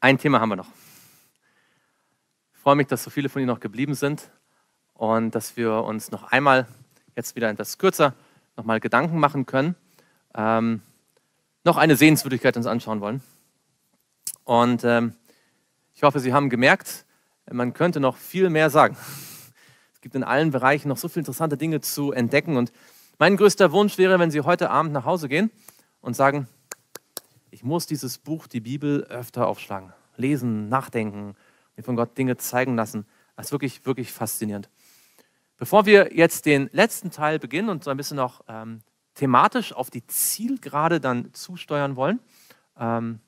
Ein Thema haben wir noch. Ich freue mich, dass so viele von Ihnen noch geblieben sind und dass wir uns noch einmal jetzt wieder etwas kürzer nochmal Gedanken machen können, ähm, noch eine Sehenswürdigkeit uns anschauen wollen. Und ähm, ich hoffe, Sie haben gemerkt, man könnte noch viel mehr sagen. Es gibt in allen Bereichen noch so viele interessante Dinge zu entdecken. Und mein größter Wunsch wäre, wenn Sie heute Abend nach Hause gehen und sagen, ich muss dieses Buch, die Bibel, öfter aufschlagen, lesen, nachdenken, mir von Gott Dinge zeigen lassen. Das ist wirklich, wirklich faszinierend. Bevor wir jetzt den letzten Teil beginnen und so ein bisschen noch ähm, thematisch auf die Zielgerade dann zusteuern wollen, ähm,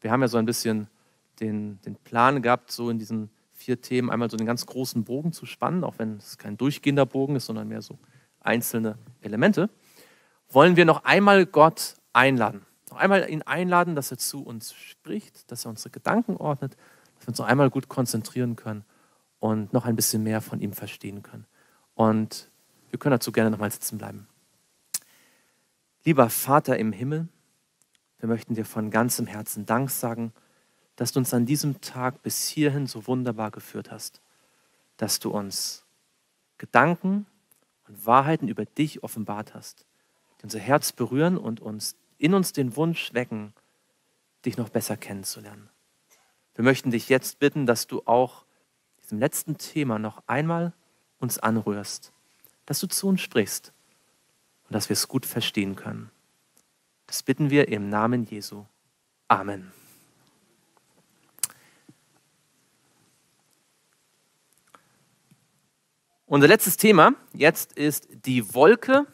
wir haben ja so ein bisschen den, den Plan gehabt, so in diesen vier Themen einmal so einen ganz großen Bogen zu spannen, auch wenn es kein durchgehender Bogen ist, sondern mehr so einzelne Elemente, wollen wir noch einmal Gott einladen noch einmal ihn einladen, dass er zu uns spricht, dass er unsere Gedanken ordnet, dass wir uns noch einmal gut konzentrieren können und noch ein bisschen mehr von ihm verstehen können. Und wir können dazu gerne nochmal sitzen bleiben. Lieber Vater im Himmel, wir möchten dir von ganzem Herzen Dank sagen, dass du uns an diesem Tag bis hierhin so wunderbar geführt hast, dass du uns Gedanken und Wahrheiten über dich offenbart hast, die unser Herz berühren und uns in uns den Wunsch wecken, dich noch besser kennenzulernen. Wir möchten dich jetzt bitten, dass du auch diesem letzten Thema noch einmal uns anrührst, dass du zu uns sprichst und dass wir es gut verstehen können. Das bitten wir im Namen Jesu. Amen. Unser letztes Thema jetzt ist die Wolke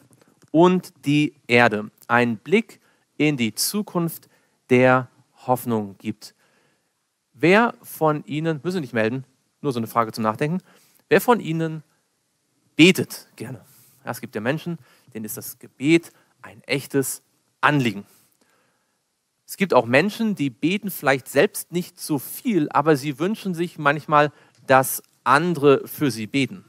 und die Erde. Ein Blick in die Zukunft der Hoffnung gibt. Wer von Ihnen, müssen Sie nicht melden, nur so eine Frage zum Nachdenken, wer von Ihnen betet gerne? Es gibt ja Menschen, denen ist das Gebet ein echtes Anliegen. Es gibt auch Menschen, die beten vielleicht selbst nicht so viel, aber sie wünschen sich manchmal, dass andere für sie beten.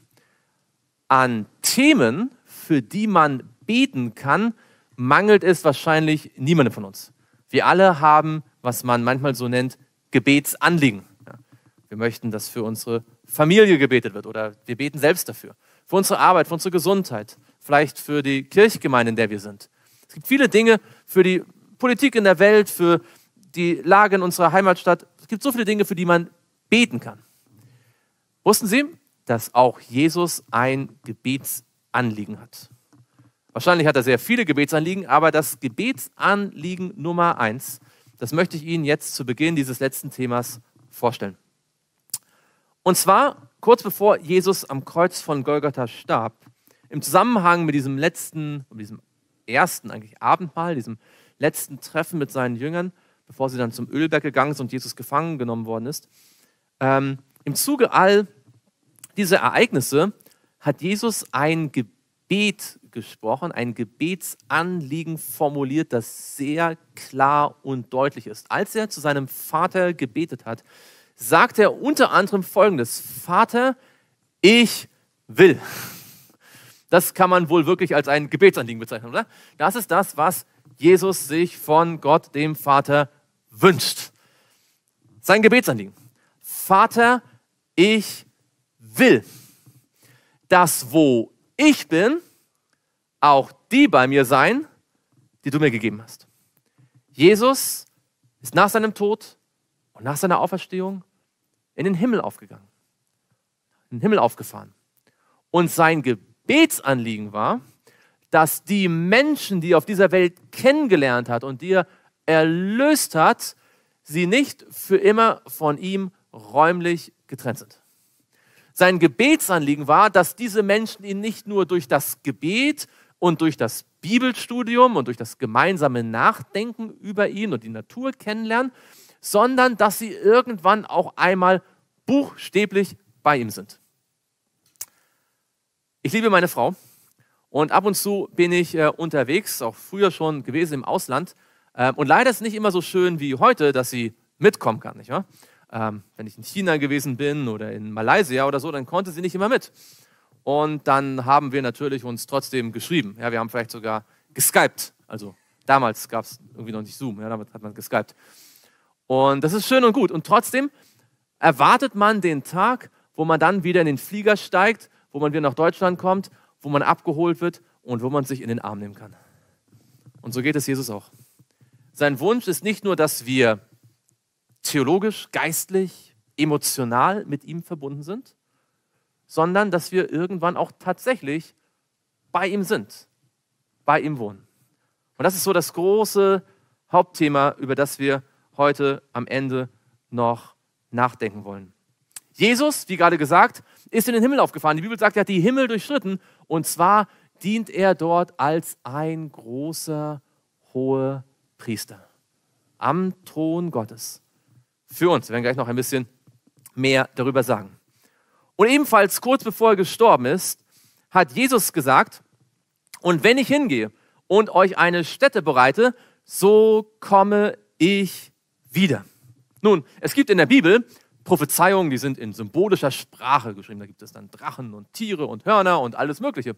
An Themen, für die man beten kann, mangelt es wahrscheinlich niemandem von uns. Wir alle haben, was man manchmal so nennt, Gebetsanliegen. Ja. Wir möchten, dass für unsere Familie gebetet wird oder wir beten selbst dafür. Für unsere Arbeit, für unsere Gesundheit, vielleicht für die Kirchgemeinde, in der wir sind. Es gibt viele Dinge für die Politik in der Welt, für die Lage in unserer Heimatstadt. Es gibt so viele Dinge, für die man beten kann. Wussten Sie, dass auch Jesus ein Gebetsanliegen hat? Wahrscheinlich hat er sehr viele Gebetsanliegen, aber das Gebetsanliegen Nummer eins, das möchte ich Ihnen jetzt zu Beginn dieses letzten Themas vorstellen. Und zwar kurz bevor Jesus am Kreuz von Golgatha starb, im Zusammenhang mit diesem letzten, diesem ersten eigentlich Abendmahl, diesem letzten Treffen mit seinen Jüngern, bevor sie dann zum Ölberg gegangen sind und Jesus gefangen genommen worden ist. Ähm, Im Zuge all dieser Ereignisse hat Jesus ein Gebet gesprochen, ein Gebetsanliegen formuliert, das sehr klar und deutlich ist. Als er zu seinem Vater gebetet hat, sagt er unter anderem Folgendes, Vater, ich will. Das kann man wohl wirklich als ein Gebetsanliegen bezeichnen, oder? Das ist das, was Jesus sich von Gott, dem Vater, wünscht. Sein Gebetsanliegen. Vater, ich will, dass wo ich bin, auch die bei mir sein, die du mir gegeben hast. Jesus ist nach seinem Tod und nach seiner Auferstehung in den Himmel aufgegangen, in den Himmel aufgefahren. Und sein Gebetsanliegen war, dass die Menschen, die er auf dieser Welt kennengelernt hat und die er erlöst hat, sie nicht für immer von ihm räumlich getrennt sind. Sein Gebetsanliegen war, dass diese Menschen ihn nicht nur durch das Gebet und durch das Bibelstudium und durch das gemeinsame Nachdenken über ihn und die Natur kennenlernen, sondern dass sie irgendwann auch einmal buchstäblich bei ihm sind. Ich liebe meine Frau und ab und zu bin ich äh, unterwegs, auch früher schon gewesen im Ausland. Äh, und leider ist es nicht immer so schön wie heute, dass sie mitkommen kann. Nicht wahr? Ähm, wenn ich in China gewesen bin oder in Malaysia oder so, dann konnte sie nicht immer mit. Und dann haben wir natürlich uns trotzdem geschrieben. Ja, wir haben vielleicht sogar geskypt. Also damals gab es irgendwie noch nicht Zoom, ja, damit hat man geskypt. Und das ist schön und gut. Und trotzdem erwartet man den Tag, wo man dann wieder in den Flieger steigt, wo man wieder nach Deutschland kommt, wo man abgeholt wird und wo man sich in den Arm nehmen kann. Und so geht es Jesus auch. Sein Wunsch ist nicht nur, dass wir theologisch, geistlich, emotional mit ihm verbunden sind, sondern dass wir irgendwann auch tatsächlich bei ihm sind, bei ihm wohnen. Und das ist so das große Hauptthema, über das wir heute am Ende noch nachdenken wollen. Jesus, wie gerade gesagt, ist in den Himmel aufgefahren. Die Bibel sagt, er hat die Himmel durchschritten. Und zwar dient er dort als ein großer, hoher Priester am Thron Gottes. Für uns. Wir werden gleich noch ein bisschen mehr darüber sagen. Und ebenfalls kurz bevor er gestorben ist, hat Jesus gesagt, und wenn ich hingehe und euch eine Stätte bereite, so komme ich wieder. Nun, es gibt in der Bibel Prophezeiungen, die sind in symbolischer Sprache geschrieben. Da gibt es dann Drachen und Tiere und Hörner und alles Mögliche.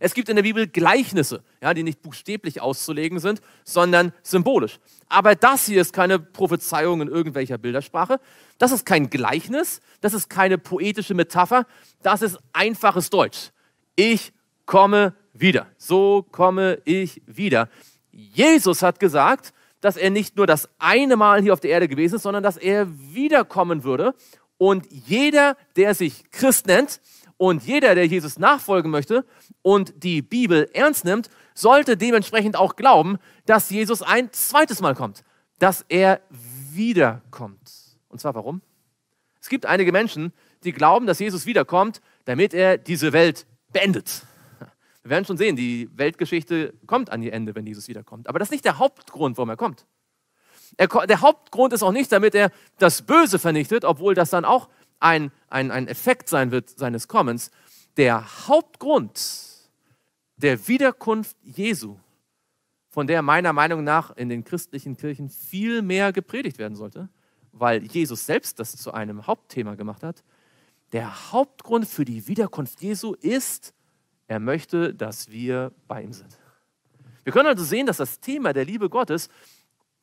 Es gibt in der Bibel Gleichnisse, ja, die nicht buchstäblich auszulegen sind, sondern symbolisch. Aber das hier ist keine Prophezeiung in irgendwelcher Bildersprache. Das ist kein Gleichnis, das ist keine poetische Metapher, das ist einfaches Deutsch. Ich komme wieder. So komme ich wieder. Jesus hat gesagt, dass er nicht nur das eine Mal hier auf der Erde gewesen ist, sondern dass er wiederkommen würde. Und jeder, der sich Christ nennt und jeder, der Jesus nachfolgen möchte und die Bibel ernst nimmt, sollte dementsprechend auch glauben, dass Jesus ein zweites Mal kommt, dass er wiederkommt. Und zwar warum? Es gibt einige Menschen, die glauben, dass Jesus wiederkommt, damit er diese Welt beendet. Wir werden schon sehen, die Weltgeschichte kommt an ihr Ende, wenn Jesus wiederkommt. Aber das ist nicht der Hauptgrund, warum er kommt. Er, der Hauptgrund ist auch nicht, damit er das Böse vernichtet, obwohl das dann auch ein, ein, ein Effekt sein wird seines Kommens. Der Hauptgrund der Wiederkunft Jesu, von der meiner Meinung nach in den christlichen Kirchen viel mehr gepredigt werden sollte, weil Jesus selbst das zu einem Hauptthema gemacht hat. Der Hauptgrund für die Wiederkunft Jesu ist, er möchte, dass wir bei ihm sind. Wir können also sehen, dass das Thema der Liebe Gottes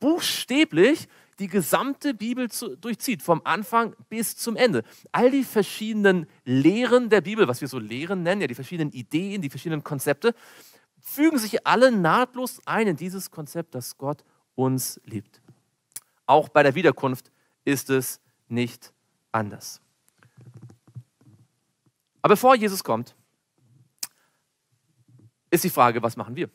buchstäblich die gesamte Bibel zu, durchzieht, vom Anfang bis zum Ende. All die verschiedenen Lehren der Bibel, was wir so Lehren nennen, ja, die verschiedenen Ideen, die verschiedenen Konzepte, fügen sich alle nahtlos ein in dieses Konzept, dass Gott uns liebt. Auch bei der Wiederkunft ist es nicht anders. Aber bevor Jesus kommt, ist die Frage, was machen wir?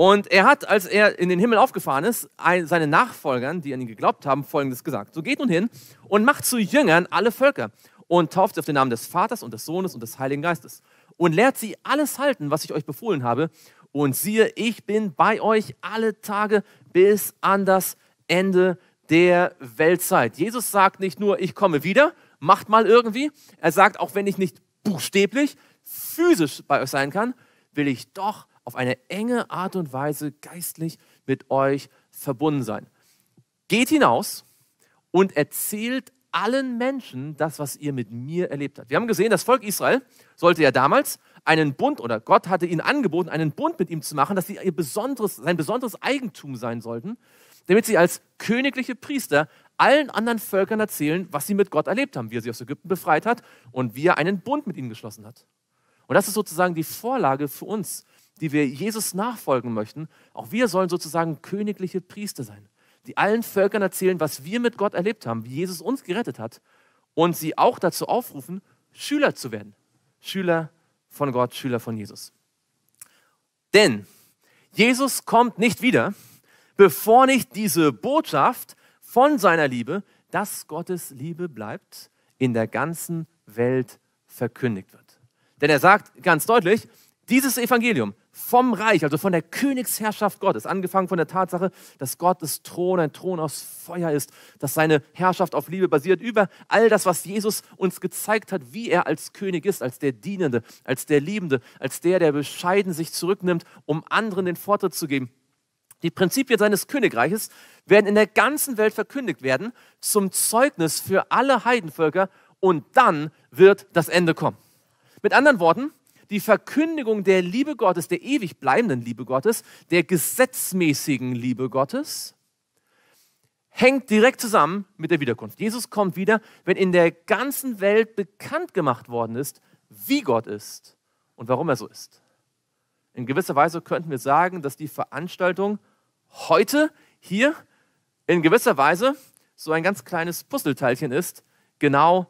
Und er hat, als er in den Himmel aufgefahren ist, seinen Nachfolgern, die an ihn geglaubt haben, Folgendes gesagt. So geht nun hin und macht zu Jüngern alle Völker und tauft sie auf den Namen des Vaters und des Sohnes und des Heiligen Geistes und lehrt sie alles halten, was ich euch befohlen habe. Und siehe, ich bin bei euch alle Tage bis an das Ende der Weltzeit. Jesus sagt nicht nur, ich komme wieder, macht mal irgendwie. Er sagt, auch wenn ich nicht buchstäblich, physisch bei euch sein kann, will ich doch auf eine enge Art und Weise geistlich mit euch verbunden sein. Geht hinaus und erzählt allen Menschen das, was ihr mit mir erlebt habt. Wir haben gesehen, das Volk Israel sollte ja damals einen Bund oder Gott hatte ihnen angeboten, einen Bund mit ihm zu machen, dass sie ihr besonderes, sein besonderes Eigentum sein sollten, damit sie als königliche Priester allen anderen Völkern erzählen, was sie mit Gott erlebt haben, wie er sie aus Ägypten befreit hat und wie er einen Bund mit ihnen geschlossen hat. Und das ist sozusagen die Vorlage für uns, die wir Jesus nachfolgen möchten. Auch wir sollen sozusagen königliche Priester sein, die allen Völkern erzählen, was wir mit Gott erlebt haben, wie Jesus uns gerettet hat und sie auch dazu aufrufen, Schüler zu werden. Schüler von Gott, Schüler von Jesus. Denn Jesus kommt nicht wieder, bevor nicht diese Botschaft von seiner Liebe, dass Gottes Liebe bleibt, in der ganzen Welt verkündigt wird. Denn er sagt ganz deutlich, dieses Evangelium vom Reich, also von der Königsherrschaft Gottes, angefangen von der Tatsache, dass Gottes Thron ein Thron aus Feuer ist, dass seine Herrschaft auf Liebe basiert, über all das, was Jesus uns gezeigt hat, wie er als König ist, als der Dienende, als der Liebende, als der, der bescheiden sich zurücknimmt, um anderen den Vortritt zu geben. Die Prinzipien seines Königreiches werden in der ganzen Welt verkündigt werden, zum Zeugnis für alle Heidenvölker, und dann wird das Ende kommen. Mit anderen Worten, die Verkündigung der Liebe Gottes, der ewig bleibenden Liebe Gottes, der gesetzmäßigen Liebe Gottes, hängt direkt zusammen mit der Wiederkunft. Jesus kommt wieder, wenn in der ganzen Welt bekannt gemacht worden ist, wie Gott ist und warum er so ist. In gewisser Weise könnten wir sagen, dass die Veranstaltung heute hier in gewisser Weise so ein ganz kleines Puzzleteilchen ist, genau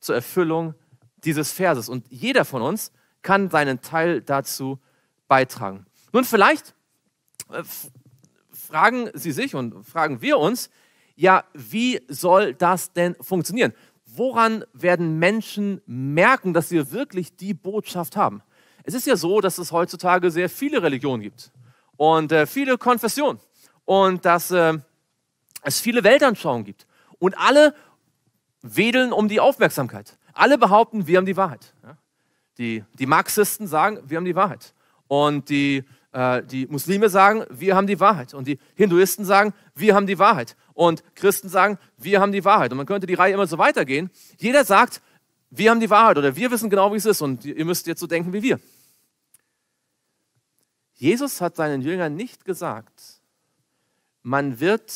zur Erfüllung dieses Verses. Und jeder von uns kann seinen Teil dazu beitragen. Nun, vielleicht äh, fragen Sie sich und fragen wir uns, ja, wie soll das denn funktionieren? Woran werden Menschen merken, dass wir wirklich die Botschaft haben? Es ist ja so, dass es heutzutage sehr viele Religionen gibt und äh, viele Konfessionen und dass äh, es viele Weltanschauungen gibt. Und alle wedeln um die Aufmerksamkeit. Alle behaupten, wir haben die Wahrheit. Ja? Die, die Marxisten sagen, wir haben die Wahrheit. Und die, äh, die Muslime sagen, wir haben die Wahrheit. Und die Hinduisten sagen, wir haben die Wahrheit. Und Christen sagen, wir haben die Wahrheit. Und man könnte die Reihe immer so weitergehen. Jeder sagt, wir haben die Wahrheit oder wir wissen genau, wie es ist und ihr müsst jetzt so denken wie wir. Jesus hat seinen Jüngern nicht gesagt, man wird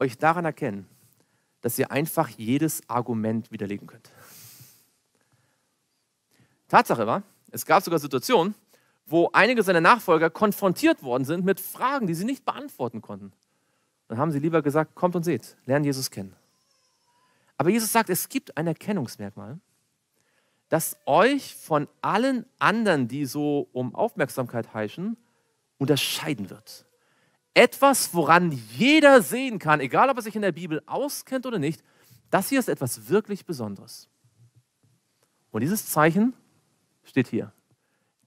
euch daran erkennen, dass ihr einfach jedes Argument widerlegen könnt. Tatsache war, es gab sogar Situationen, wo einige seiner Nachfolger konfrontiert worden sind mit Fragen, die sie nicht beantworten konnten. Dann haben sie lieber gesagt, kommt und seht, lernen Jesus kennen. Aber Jesus sagt, es gibt ein Erkennungsmerkmal, das euch von allen anderen, die so um Aufmerksamkeit heischen, unterscheiden wird. Etwas, woran jeder sehen kann, egal ob er sich in der Bibel auskennt oder nicht, das hier ist etwas wirklich Besonderes. Und dieses Zeichen steht hier.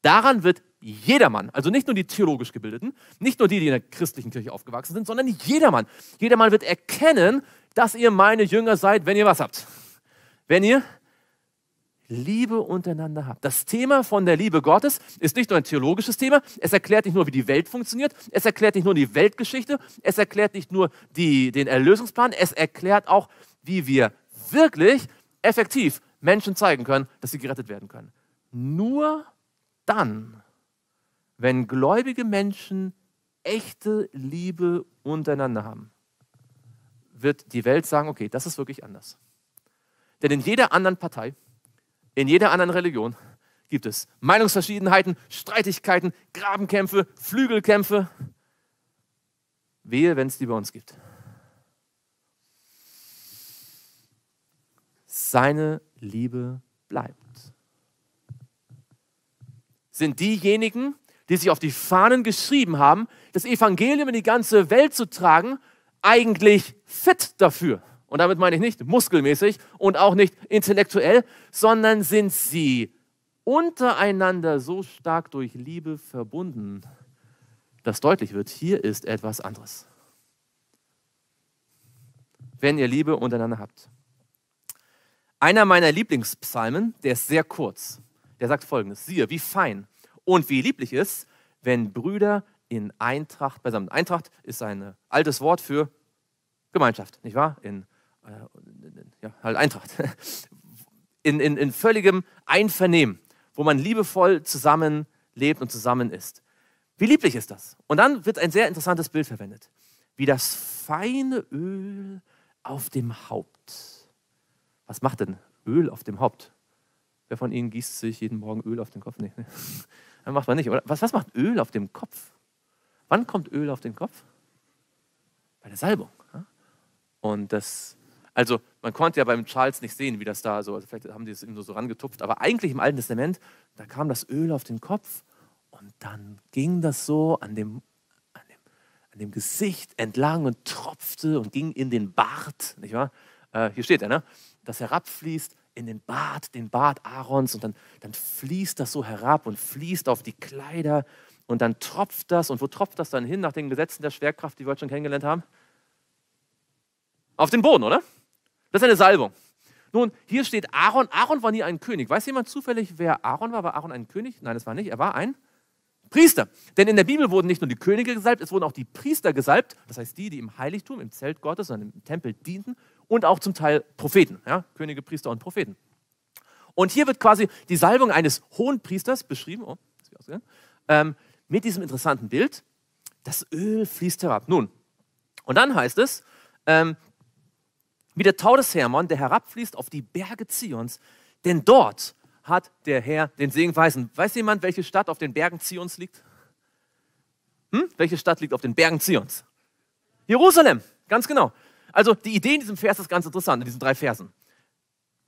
Daran wird jedermann, also nicht nur die theologisch Gebildeten, nicht nur die, die in der christlichen Kirche aufgewachsen sind, sondern jedermann. Jedermann wird erkennen, dass ihr meine Jünger seid, wenn ihr was habt. Wenn ihr Liebe untereinander habt. Das Thema von der Liebe Gottes ist nicht nur ein theologisches Thema. Es erklärt nicht nur, wie die Welt funktioniert. Es erklärt nicht nur die Weltgeschichte. Es erklärt nicht nur die, den Erlösungsplan. Es erklärt auch, wie wir wirklich effektiv Menschen zeigen können, dass sie gerettet werden können. Nur dann, wenn gläubige Menschen echte Liebe untereinander haben, wird die Welt sagen, okay, das ist wirklich anders. Denn in jeder anderen Partei, in jeder anderen Religion gibt es Meinungsverschiedenheiten, Streitigkeiten, Grabenkämpfe, Flügelkämpfe. Wehe, wenn es die bei uns gibt. Seine Liebe bleibt. Sind diejenigen, die sich auf die Fahnen geschrieben haben, das Evangelium in die ganze Welt zu tragen, eigentlich fit dafür und damit meine ich nicht muskelmäßig und auch nicht intellektuell, sondern sind sie untereinander so stark durch Liebe verbunden, dass deutlich wird, hier ist etwas anderes. Wenn ihr Liebe untereinander habt. Einer meiner Lieblingspsalmen, der ist sehr kurz, der sagt folgendes: Siehe, wie fein und wie lieblich ist, wenn Brüder in Eintracht beisammen. Eintracht ist ein altes Wort für Gemeinschaft, nicht wahr? In äh, ja, halt Eintracht, in, in, in völligem Einvernehmen, wo man liebevoll zusammen lebt und zusammen ist. Wie lieblich ist das? Und dann wird ein sehr interessantes Bild verwendet. Wie das feine Öl auf dem Haupt. Was macht denn Öl auf dem Haupt? Wer von Ihnen gießt sich jeden Morgen Öl auf den Kopf? Nee, nee. Das macht man nicht. Oder? Was, was macht Öl auf dem Kopf? Wann kommt Öl auf den Kopf? Bei der Salbung. Und das also man konnte ja beim Charles nicht sehen, wie das da so, also vielleicht haben die es ihm nur so rangetupft, aber eigentlich im Alten Testament, da kam das Öl auf den Kopf und dann ging das so an dem, an dem, an dem Gesicht entlang und tropfte und ging in den Bart, nicht wahr? Äh, hier steht er, ne? Das herabfließt in den Bart, den Bart Aarons und dann, dann fließt das so herab und fließt auf die Kleider und dann tropft das. Und wo tropft das dann hin nach den Gesetzen der Schwerkraft, die wir heute schon kennengelernt haben? Auf den Boden, oder? Das ist eine Salbung. Nun, hier steht Aaron. Aaron war nie ein König. Weiß jemand zufällig, wer Aaron war? War Aaron ein König? Nein, das war nicht. Er war ein Priester. Denn in der Bibel wurden nicht nur die Könige gesalbt, es wurden auch die Priester gesalbt. Das heißt, die, die im Heiligtum, im Zelt Gottes, und im Tempel dienten. Und auch zum Teil Propheten. Ja? Könige, Priester und Propheten. Und hier wird quasi die Salbung eines hohen Priesters beschrieben. Oh, ähm, mit diesem interessanten Bild. Das Öl fließt herab. Nun, und dann heißt es, ähm, wie der Tau des Hermon, der herabfließt auf die Berge Zions, denn dort hat der Herr den Segen verheißen. Weiß jemand, welche Stadt auf den Bergen Zions liegt? Hm? Welche Stadt liegt auf den Bergen Zions? Jerusalem, ganz genau. Also die Idee in diesem Vers ist ganz interessant, in diesen drei Versen.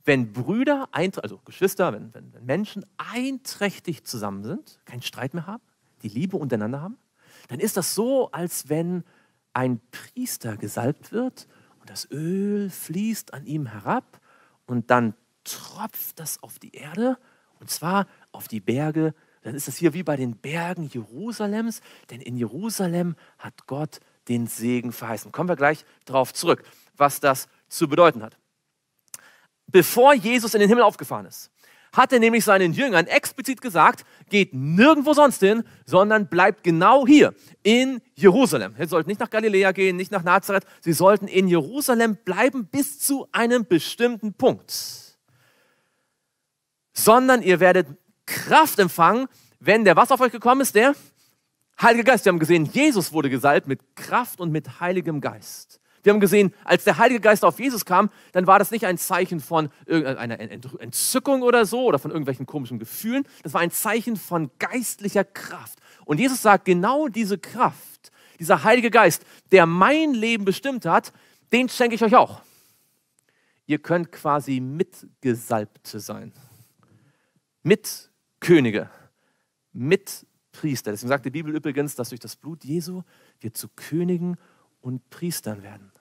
Wenn Brüder, also Geschwister, wenn, wenn, wenn Menschen einträchtig zusammen sind, keinen Streit mehr haben, die Liebe untereinander haben, dann ist das so, als wenn ein Priester gesalbt wird und das Öl fließt an ihm herab und dann tropft das auf die Erde und zwar auf die Berge. Dann ist das hier wie bei den Bergen Jerusalems, denn in Jerusalem hat Gott den Segen verheißen. Kommen wir gleich darauf zurück, was das zu bedeuten hat. Bevor Jesus in den Himmel aufgefahren ist, hat er nämlich seinen Jüngern explizit gesagt, geht nirgendwo sonst hin, sondern bleibt genau hier in Jerusalem. Ihr sollt nicht nach Galiläa gehen, nicht nach Nazareth, sie sollten in Jerusalem bleiben bis zu einem bestimmten Punkt. Sondern ihr werdet Kraft empfangen, wenn der was auf euch gekommen ist, der Heilige Geist. Wir haben gesehen, Jesus wurde gesalbt mit Kraft und mit Heiligem Geist. Wir haben gesehen, als der Heilige Geist auf Jesus kam, dann war das nicht ein Zeichen von einer Entzückung oder so oder von irgendwelchen komischen Gefühlen. Das war ein Zeichen von geistlicher Kraft. Und Jesus sagt, genau diese Kraft, dieser Heilige Geist, der mein Leben bestimmt hat, den schenke ich euch auch. Ihr könnt quasi Mitgesalbte sein. Mitkönige. Mitpriester. Deswegen sagt die Bibel übrigens, dass durch das Blut Jesu wir zu Königen und Priestern werden.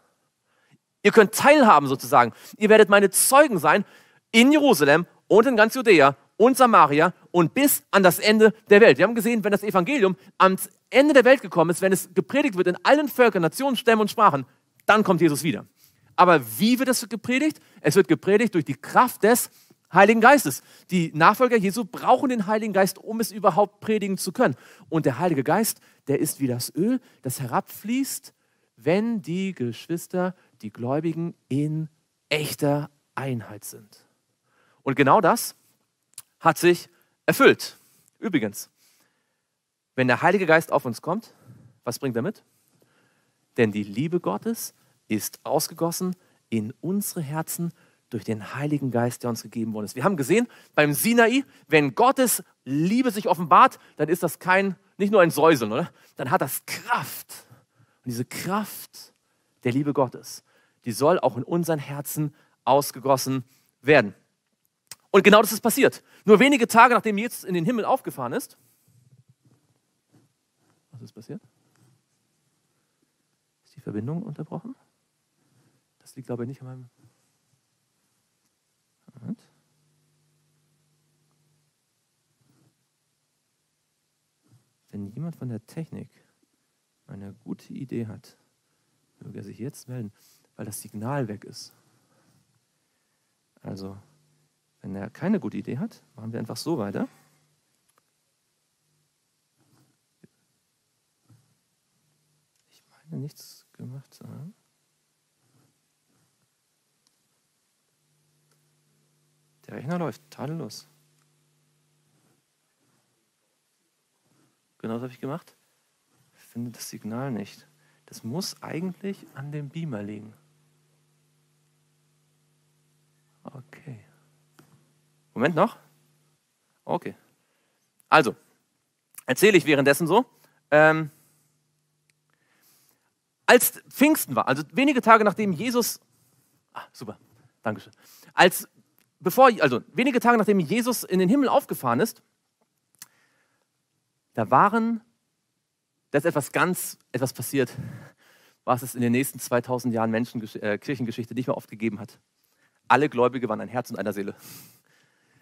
Ihr könnt teilhaben sozusagen. Ihr werdet meine Zeugen sein in Jerusalem und in ganz Judäa und Samaria und bis an das Ende der Welt. Wir haben gesehen, wenn das Evangelium ans Ende der Welt gekommen ist, wenn es gepredigt wird in allen Völkern, Nationen, Stämmen und Sprachen, dann kommt Jesus wieder. Aber wie wird es gepredigt? Es wird gepredigt durch die Kraft des Heiligen Geistes. Die Nachfolger Jesu brauchen den Heiligen Geist, um es überhaupt predigen zu können. Und der Heilige Geist, der ist wie das Öl, das herabfließt wenn die Geschwister, die Gläubigen in echter Einheit sind. Und genau das hat sich erfüllt. Übrigens, wenn der Heilige Geist auf uns kommt, was bringt er mit? Denn die Liebe Gottes ist ausgegossen in unsere Herzen durch den Heiligen Geist, der uns gegeben worden ist. Wir haben gesehen, beim Sinai, wenn Gottes Liebe sich offenbart, dann ist das kein, nicht nur ein Säuseln, oder? Dann hat das Kraft. Und diese Kraft der Liebe Gottes, die soll auch in unseren Herzen ausgegossen werden. Und genau das ist passiert. Nur wenige Tage nachdem Jesus in den Himmel aufgefahren ist. Was ist passiert? Ist die Verbindung unterbrochen? Das liegt, glaube ich, nicht an meinem. Moment. Wenn jemand von der Technik eine gute Idee hat, möge er sich jetzt melden, weil das Signal weg ist. Also, wenn er keine gute Idee hat, machen wir einfach so weiter. Ich meine nichts gemacht zu haben. Der Rechner läuft tadellos. Genau das habe ich gemacht finde das Signal nicht. Das muss eigentlich an dem Beamer liegen. Okay. Moment noch. Okay. Also, erzähle ich währenddessen so. Ähm, als Pfingsten war, also wenige Tage nachdem Jesus, ah, super, Dankeschön. Als, bevor, also wenige Tage nachdem Jesus in den Himmel aufgefahren ist, da waren da ist etwas ganz, etwas passiert, was es in den nächsten 2000 Jahren Menschen, äh, Kirchengeschichte nicht mehr oft gegeben hat. Alle Gläubige waren ein Herz und einer Seele.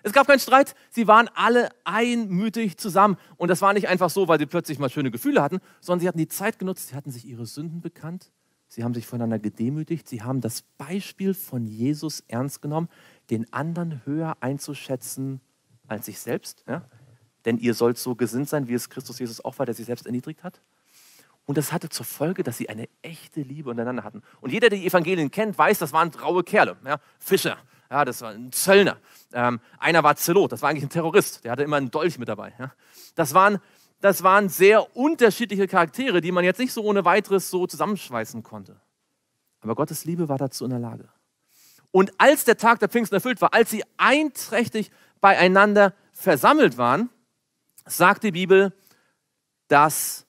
Es gab keinen Streit, sie waren alle einmütig zusammen. Und das war nicht einfach so, weil sie plötzlich mal schöne Gefühle hatten, sondern sie hatten die Zeit genutzt, sie hatten sich ihre Sünden bekannt, sie haben sich voneinander gedemütigt, sie haben das Beispiel von Jesus ernst genommen, den anderen höher einzuschätzen als sich selbst. Ja? Denn ihr sollt so gesinnt sein, wie es Christus Jesus auch war, der sich selbst erniedrigt hat. Und das hatte zur Folge, dass sie eine echte Liebe untereinander hatten. Und jeder, der die Evangelien kennt, weiß, das waren raue Kerle. Ja? Fischer, ja, das war ein Zöllner. Ähm, einer war Zelot, das war eigentlich ein Terrorist, der hatte immer einen Dolch mit dabei. Ja? Das, waren, das waren sehr unterschiedliche Charaktere, die man jetzt nicht so ohne weiteres so zusammenschweißen konnte. Aber Gottes Liebe war dazu in der Lage. Und als der Tag der Pfingsten erfüllt war, als sie einträchtig beieinander versammelt waren, sagt die Bibel, dass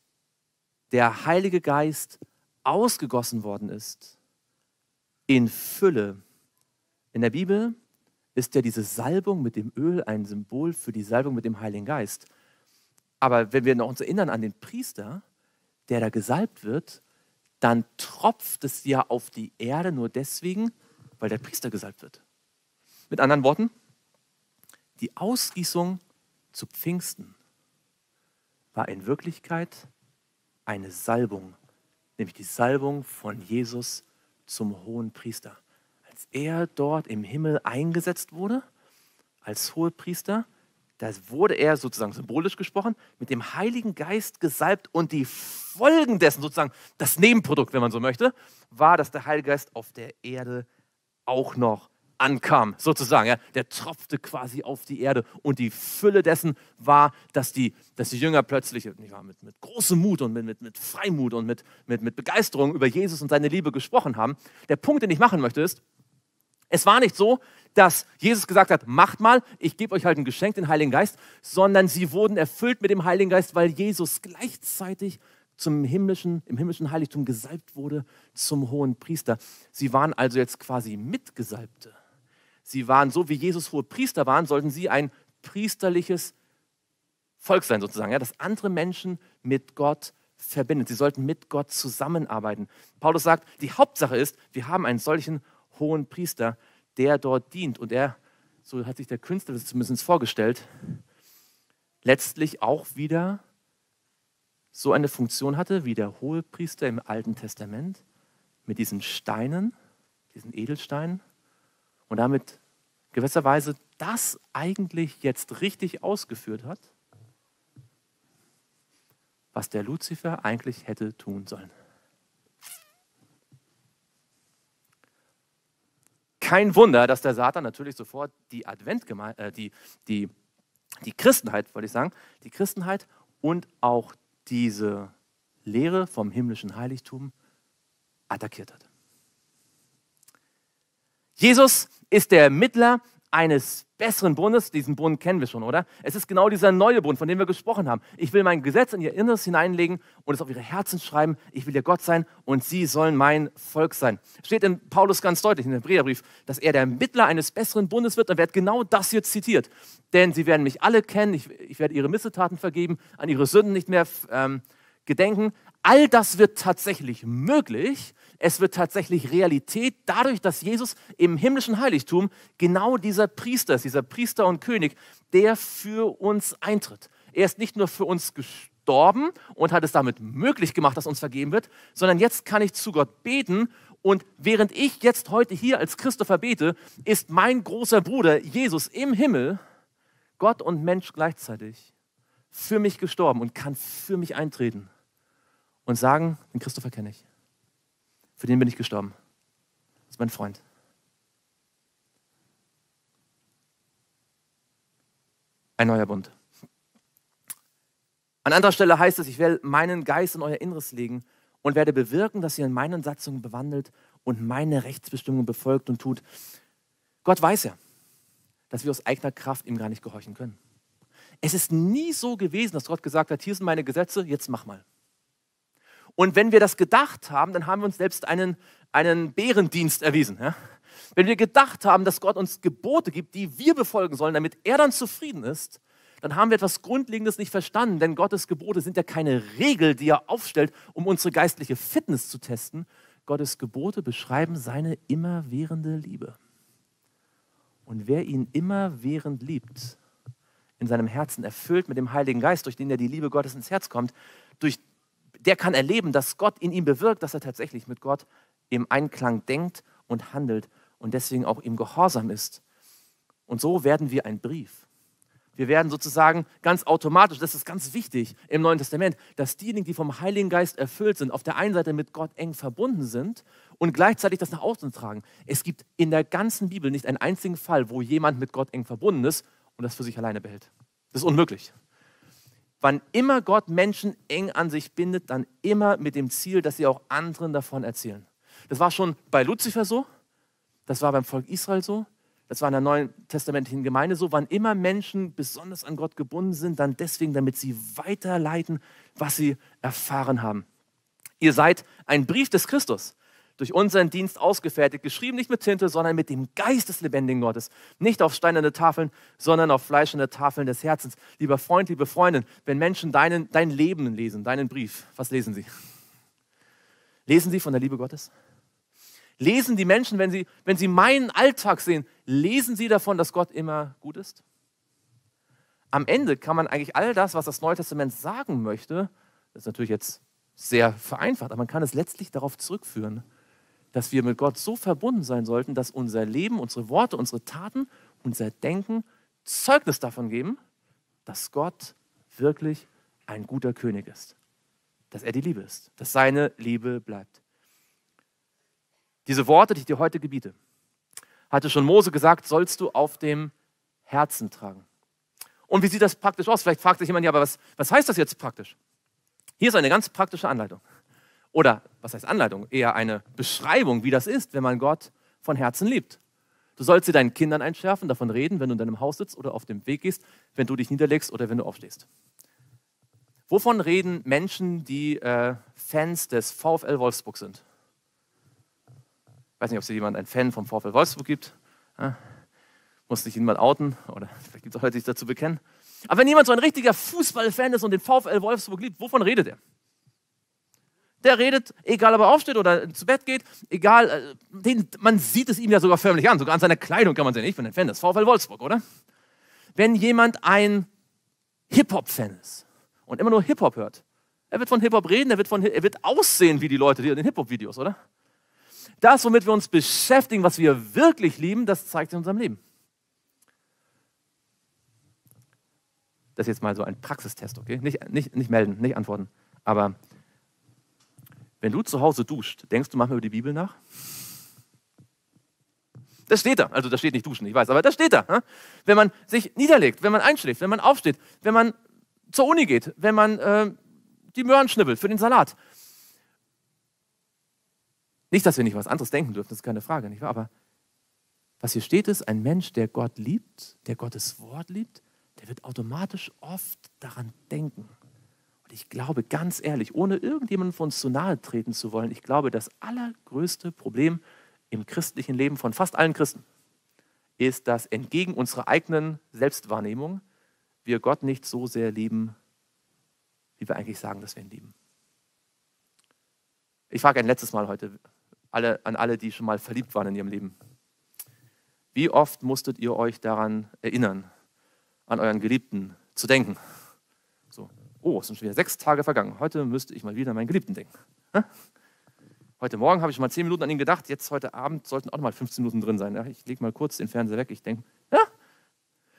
der Heilige Geist ausgegossen worden ist in Fülle. In der Bibel ist ja diese Salbung mit dem Öl ein Symbol für die Salbung mit dem Heiligen Geist. Aber wenn wir noch uns erinnern an den Priester, der da gesalbt wird, dann tropft es ja auf die Erde nur deswegen, weil der Priester gesalbt wird. Mit anderen Worten, die Ausgießung zu Pfingsten war in Wirklichkeit eine Salbung, nämlich die Salbung von Jesus zum hohen Priester. Als er dort im Himmel eingesetzt wurde, als hohe Priester, da wurde er sozusagen symbolisch gesprochen mit dem Heiligen Geist gesalbt und die Folgen dessen, sozusagen das Nebenprodukt, wenn man so möchte, war, dass der Heilige Geist auf der Erde auch noch ankam, sozusagen. Ja. Der tropfte quasi auf die Erde und die Fülle dessen war, dass die, dass die Jünger plötzlich ja, mit, mit großem Mut und mit, mit, mit Freimut und mit, mit, mit Begeisterung über Jesus und seine Liebe gesprochen haben. Der Punkt, den ich machen möchte, ist, es war nicht so, dass Jesus gesagt hat, macht mal, ich gebe euch halt ein Geschenk, den Heiligen Geist, sondern sie wurden erfüllt mit dem Heiligen Geist, weil Jesus gleichzeitig zum himmlischen, im himmlischen Heiligtum gesalbt wurde zum hohen Priester. Sie waren also jetzt quasi Mitgesalbte. Sie waren so, wie Jesus hohe Priester waren, sollten sie ein priesterliches Volk sein sozusagen, ja, das andere Menschen mit Gott verbindet. Sie sollten mit Gott zusammenarbeiten. Paulus sagt, die Hauptsache ist, wir haben einen solchen hohen Priester, der dort dient. Und er, so hat sich der Künstler das zumindest vorgestellt, letztlich auch wieder so eine Funktion hatte wie der hohe Priester im Alten Testament mit diesen Steinen, diesen Edelsteinen und damit gewisserweise das eigentlich jetzt richtig ausgeführt hat, was der Luzifer eigentlich hätte tun sollen. Kein Wunder, dass der Satan natürlich sofort die Advent, äh, die, die, die Christenheit, wollte ich sagen, die Christenheit und auch diese Lehre vom himmlischen Heiligtum attackiert hat. Jesus ist der Mittler eines besseren Bundes. Diesen Bund kennen wir schon, oder? Es ist genau dieser neue Bund, von dem wir gesprochen haben. Ich will mein Gesetz in ihr Inneres hineinlegen und es auf ihre Herzen schreiben. Ich will ihr Gott sein und sie sollen mein Volk sein. Steht in Paulus ganz deutlich in dem Hebräerbrief, dass er der Mittler eines besseren Bundes wird. Und wird genau das hier zitiert. Denn sie werden mich alle kennen. Ich, ich werde ihre Missetaten vergeben, an ihre Sünden nicht mehr ähm, gedenken. All das wird tatsächlich möglich. Es wird tatsächlich Realität dadurch, dass Jesus im himmlischen Heiligtum genau dieser Priester ist, dieser Priester und König, der für uns eintritt. Er ist nicht nur für uns gestorben und hat es damit möglich gemacht, dass uns vergeben wird, sondern jetzt kann ich zu Gott beten und während ich jetzt heute hier als Christopher bete, ist mein großer Bruder Jesus im Himmel, Gott und Mensch gleichzeitig, für mich gestorben und kann für mich eintreten und sagen, den Christopher kenne ich. Für den bin ich gestorben. Das ist mein Freund. Ein neuer Bund. An anderer Stelle heißt es, ich werde meinen Geist in euer Inneres legen und werde bewirken, dass ihr in meinen Satzungen bewandelt und meine Rechtsbestimmungen befolgt und tut. Gott weiß ja, dass wir aus eigener Kraft ihm gar nicht gehorchen können. Es ist nie so gewesen, dass Gott gesagt hat, hier sind meine Gesetze, jetzt mach mal. Und wenn wir das gedacht haben, dann haben wir uns selbst einen, einen Bärendienst erwiesen. Ja? Wenn wir gedacht haben, dass Gott uns Gebote gibt, die wir befolgen sollen, damit er dann zufrieden ist, dann haben wir etwas Grundlegendes nicht verstanden, denn Gottes Gebote sind ja keine Regel, die er aufstellt, um unsere geistliche Fitness zu testen. Gottes Gebote beschreiben seine immerwährende Liebe. Und wer ihn immerwährend liebt, in seinem Herzen erfüllt mit dem Heiligen Geist, durch den er die Liebe Gottes ins Herz kommt, durch der kann erleben, dass Gott in ihm bewirkt, dass er tatsächlich mit Gott im Einklang denkt und handelt und deswegen auch ihm gehorsam ist. Und so werden wir ein Brief. Wir werden sozusagen ganz automatisch, das ist ganz wichtig im Neuen Testament, dass diejenigen, die vom Heiligen Geist erfüllt sind, auf der einen Seite mit Gott eng verbunden sind und gleichzeitig das nach außen tragen. Es gibt in der ganzen Bibel nicht einen einzigen Fall, wo jemand mit Gott eng verbunden ist und das für sich alleine behält. Das ist unmöglich. Wann immer Gott Menschen eng an sich bindet, dann immer mit dem Ziel, dass sie auch anderen davon erzählen. Das war schon bei Luzifer so, das war beim Volk Israel so, das war in der Neuen Testamentlichen Gemeinde so, wann immer Menschen besonders an Gott gebunden sind, dann deswegen, damit sie weiterleiten, was sie erfahren haben. Ihr seid ein Brief des Christus, durch unseren Dienst ausgefertigt, geschrieben nicht mit Tinte, sondern mit dem Geist des lebendigen Gottes. Nicht auf steinerne Tafeln, sondern auf fleischende Tafeln des Herzens. Lieber Freund, liebe Freundin, wenn Menschen deinen, dein Leben lesen, deinen Brief, was lesen sie? Lesen sie von der Liebe Gottes? Lesen die Menschen, wenn sie, wenn sie meinen Alltag sehen, lesen sie davon, dass Gott immer gut ist? Am Ende kann man eigentlich all das, was das Neue Testament sagen möchte, das ist natürlich jetzt sehr vereinfacht, aber man kann es letztlich darauf zurückführen, dass wir mit Gott so verbunden sein sollten, dass unser Leben, unsere Worte, unsere Taten, unser Denken Zeugnis davon geben, dass Gott wirklich ein guter König ist, dass er die Liebe ist, dass seine Liebe bleibt. Diese Worte, die ich dir heute gebiete, hatte schon Mose gesagt, sollst du auf dem Herzen tragen. Und wie sieht das praktisch aus? Vielleicht fragt sich jemand, ja, aber was, was heißt das jetzt praktisch? Hier ist eine ganz praktische Anleitung. Oder, was heißt Anleitung? Eher eine Beschreibung, wie das ist, wenn man Gott von Herzen liebt. Du sollst sie deinen Kindern einschärfen, davon reden, wenn du in deinem Haus sitzt oder auf dem Weg gehst, wenn du dich niederlegst oder wenn du aufstehst. Wovon reden Menschen, die äh, Fans des VfL Wolfsburg sind? Ich weiß nicht, ob es jemand ein Fan vom VfL Wolfsburg gibt. Ja, muss sich jemand outen oder vielleicht gibt es auch Leute, die sich dazu bekennen. Aber wenn jemand so ein richtiger Fußballfan ist und den VfL Wolfsburg liebt, wovon redet er? Der redet, egal ob er aufsteht oder zu Bett geht, egal, äh, den, man sieht es ihm ja sogar förmlich an, sogar an seiner Kleidung kann man sehen, ich bin ein Fan des VfL Wolfsburg, oder? Wenn jemand ein Hip-Hop-Fan ist und immer nur Hip-Hop hört, er wird von Hip-Hop reden, er wird, von, er wird aussehen wie die Leute die in den Hip-Hop-Videos, oder? Das, womit wir uns beschäftigen, was wir wirklich lieben, das zeigt sich in unserem Leben. Das ist jetzt mal so ein Praxistest, okay? Nicht, nicht, nicht melden, nicht antworten. Aber wenn du zu Hause duscht, denkst du manchmal über die Bibel nach? Das steht da. Also da steht nicht duschen, ich weiß, aber das steht da. Ne? Wenn man sich niederlegt, wenn man einschläft, wenn man aufsteht, wenn man zur Uni geht, wenn man äh, die Möhren schnibbelt für den Salat. Nicht, dass wir nicht was anderes denken dürfen, das ist keine Frage, nicht wahr? Aber was hier steht, ist, ein Mensch, der Gott liebt, der Gottes Wort liebt, der wird automatisch oft daran denken. Und ich glaube ganz ehrlich, ohne irgendjemandem von uns zu nahe treten zu wollen, ich glaube, das allergrößte Problem im christlichen Leben von fast allen Christen ist, dass entgegen unserer eigenen Selbstwahrnehmung wir Gott nicht so sehr lieben, wie wir eigentlich sagen, dass wir ihn lieben. Ich frage ein letztes Mal heute alle, an alle, die schon mal verliebt waren in ihrem Leben. Wie oft musstet ihr euch daran erinnern, an euren Geliebten zu denken? Oh, es sind schon wieder sechs Tage vergangen. Heute müsste ich mal wieder an meinen Geliebten denken. Heute Morgen habe ich mal zehn Minuten an ihn gedacht. Jetzt heute Abend sollten auch noch mal 15 Minuten drin sein. ich lege mal kurz den Fernseher weg. Ich denke, ja.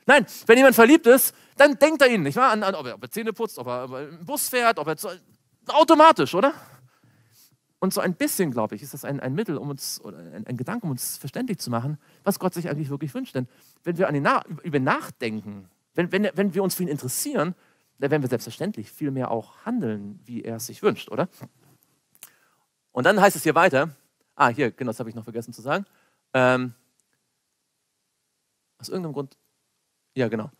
Nein, wenn jemand verliebt ist, dann denkt er ihn, nicht wahr? An, an, ob, er, ob er Zähne putzt, ob er, ob er im Bus fährt, ob er automatisch, oder? Und so ein bisschen, glaube ich, ist das ein, ein Mittel, um uns, oder ein, ein, Gedanke, um uns verständlich zu machen, was Gott sich eigentlich wirklich wünscht. Denn wenn wir an ihn nach, über nachdenken, wenn, wenn, wenn wir uns für ihn interessieren, dann werden wir selbstverständlich viel mehr auch handeln, wie er es sich wünscht, oder? Und dann heißt es hier weiter, ah, hier, genau, das habe ich noch vergessen zu sagen. Ähm, aus irgendeinem Grund, ja, genau.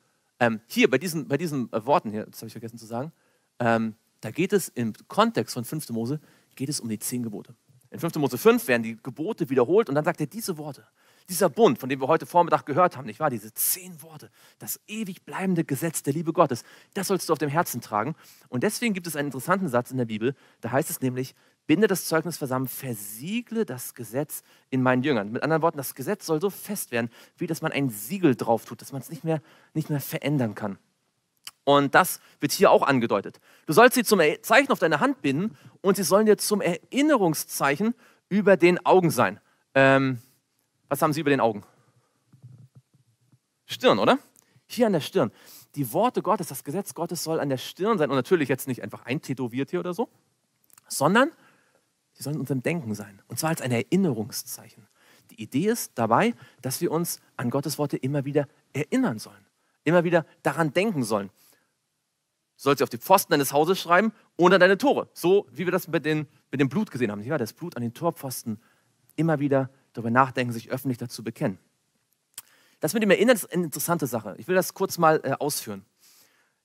Ähm, hier, bei diesen, bei diesen äh, Worten hier, das habe ich vergessen zu sagen, ähm, da geht es im Kontext von 5. Mose, geht es um die zehn Gebote. In 5. Mose 5 werden die Gebote wiederholt und dann sagt er diese Worte. Dieser Bund, von dem wir heute Vormittag gehört haben, nicht wahr? Diese zehn Worte, das ewig bleibende Gesetz der Liebe Gottes, das sollst du auf dem Herzen tragen. Und deswegen gibt es einen interessanten Satz in der Bibel, da heißt es nämlich, binde das Zeugnis zusammen, versiegle das Gesetz in meinen Jüngern. Mit anderen Worten, das Gesetz soll so fest werden, wie dass man ein Siegel drauf tut, dass man es nicht mehr, nicht mehr verändern kann. Und das wird hier auch angedeutet. Du sollst sie zum Zeichen auf deine Hand binden und sie sollen dir zum Erinnerungszeichen über den Augen sein. Ähm, was haben Sie über den Augen? Stirn, oder? Hier an der Stirn. Die Worte Gottes, das Gesetz Gottes soll an der Stirn sein und natürlich jetzt nicht einfach eintätowiert hier oder so, sondern sie sollen in unserem Denken sein. Und zwar als ein Erinnerungszeichen. Die Idee ist dabei, dass wir uns an Gottes Worte immer wieder erinnern sollen, immer wieder daran denken sollen. Du sollst sie auf die Pfosten deines Hauses schreiben oder deine Tore. So wie wir das mit, den, mit dem Blut gesehen haben. Ja, das Blut an den Torpfosten immer wieder darüber nachdenken, sich öffentlich dazu bekennen. Das mit dem Erinnern ist eine interessante Sache. Ich will das kurz mal äh, ausführen.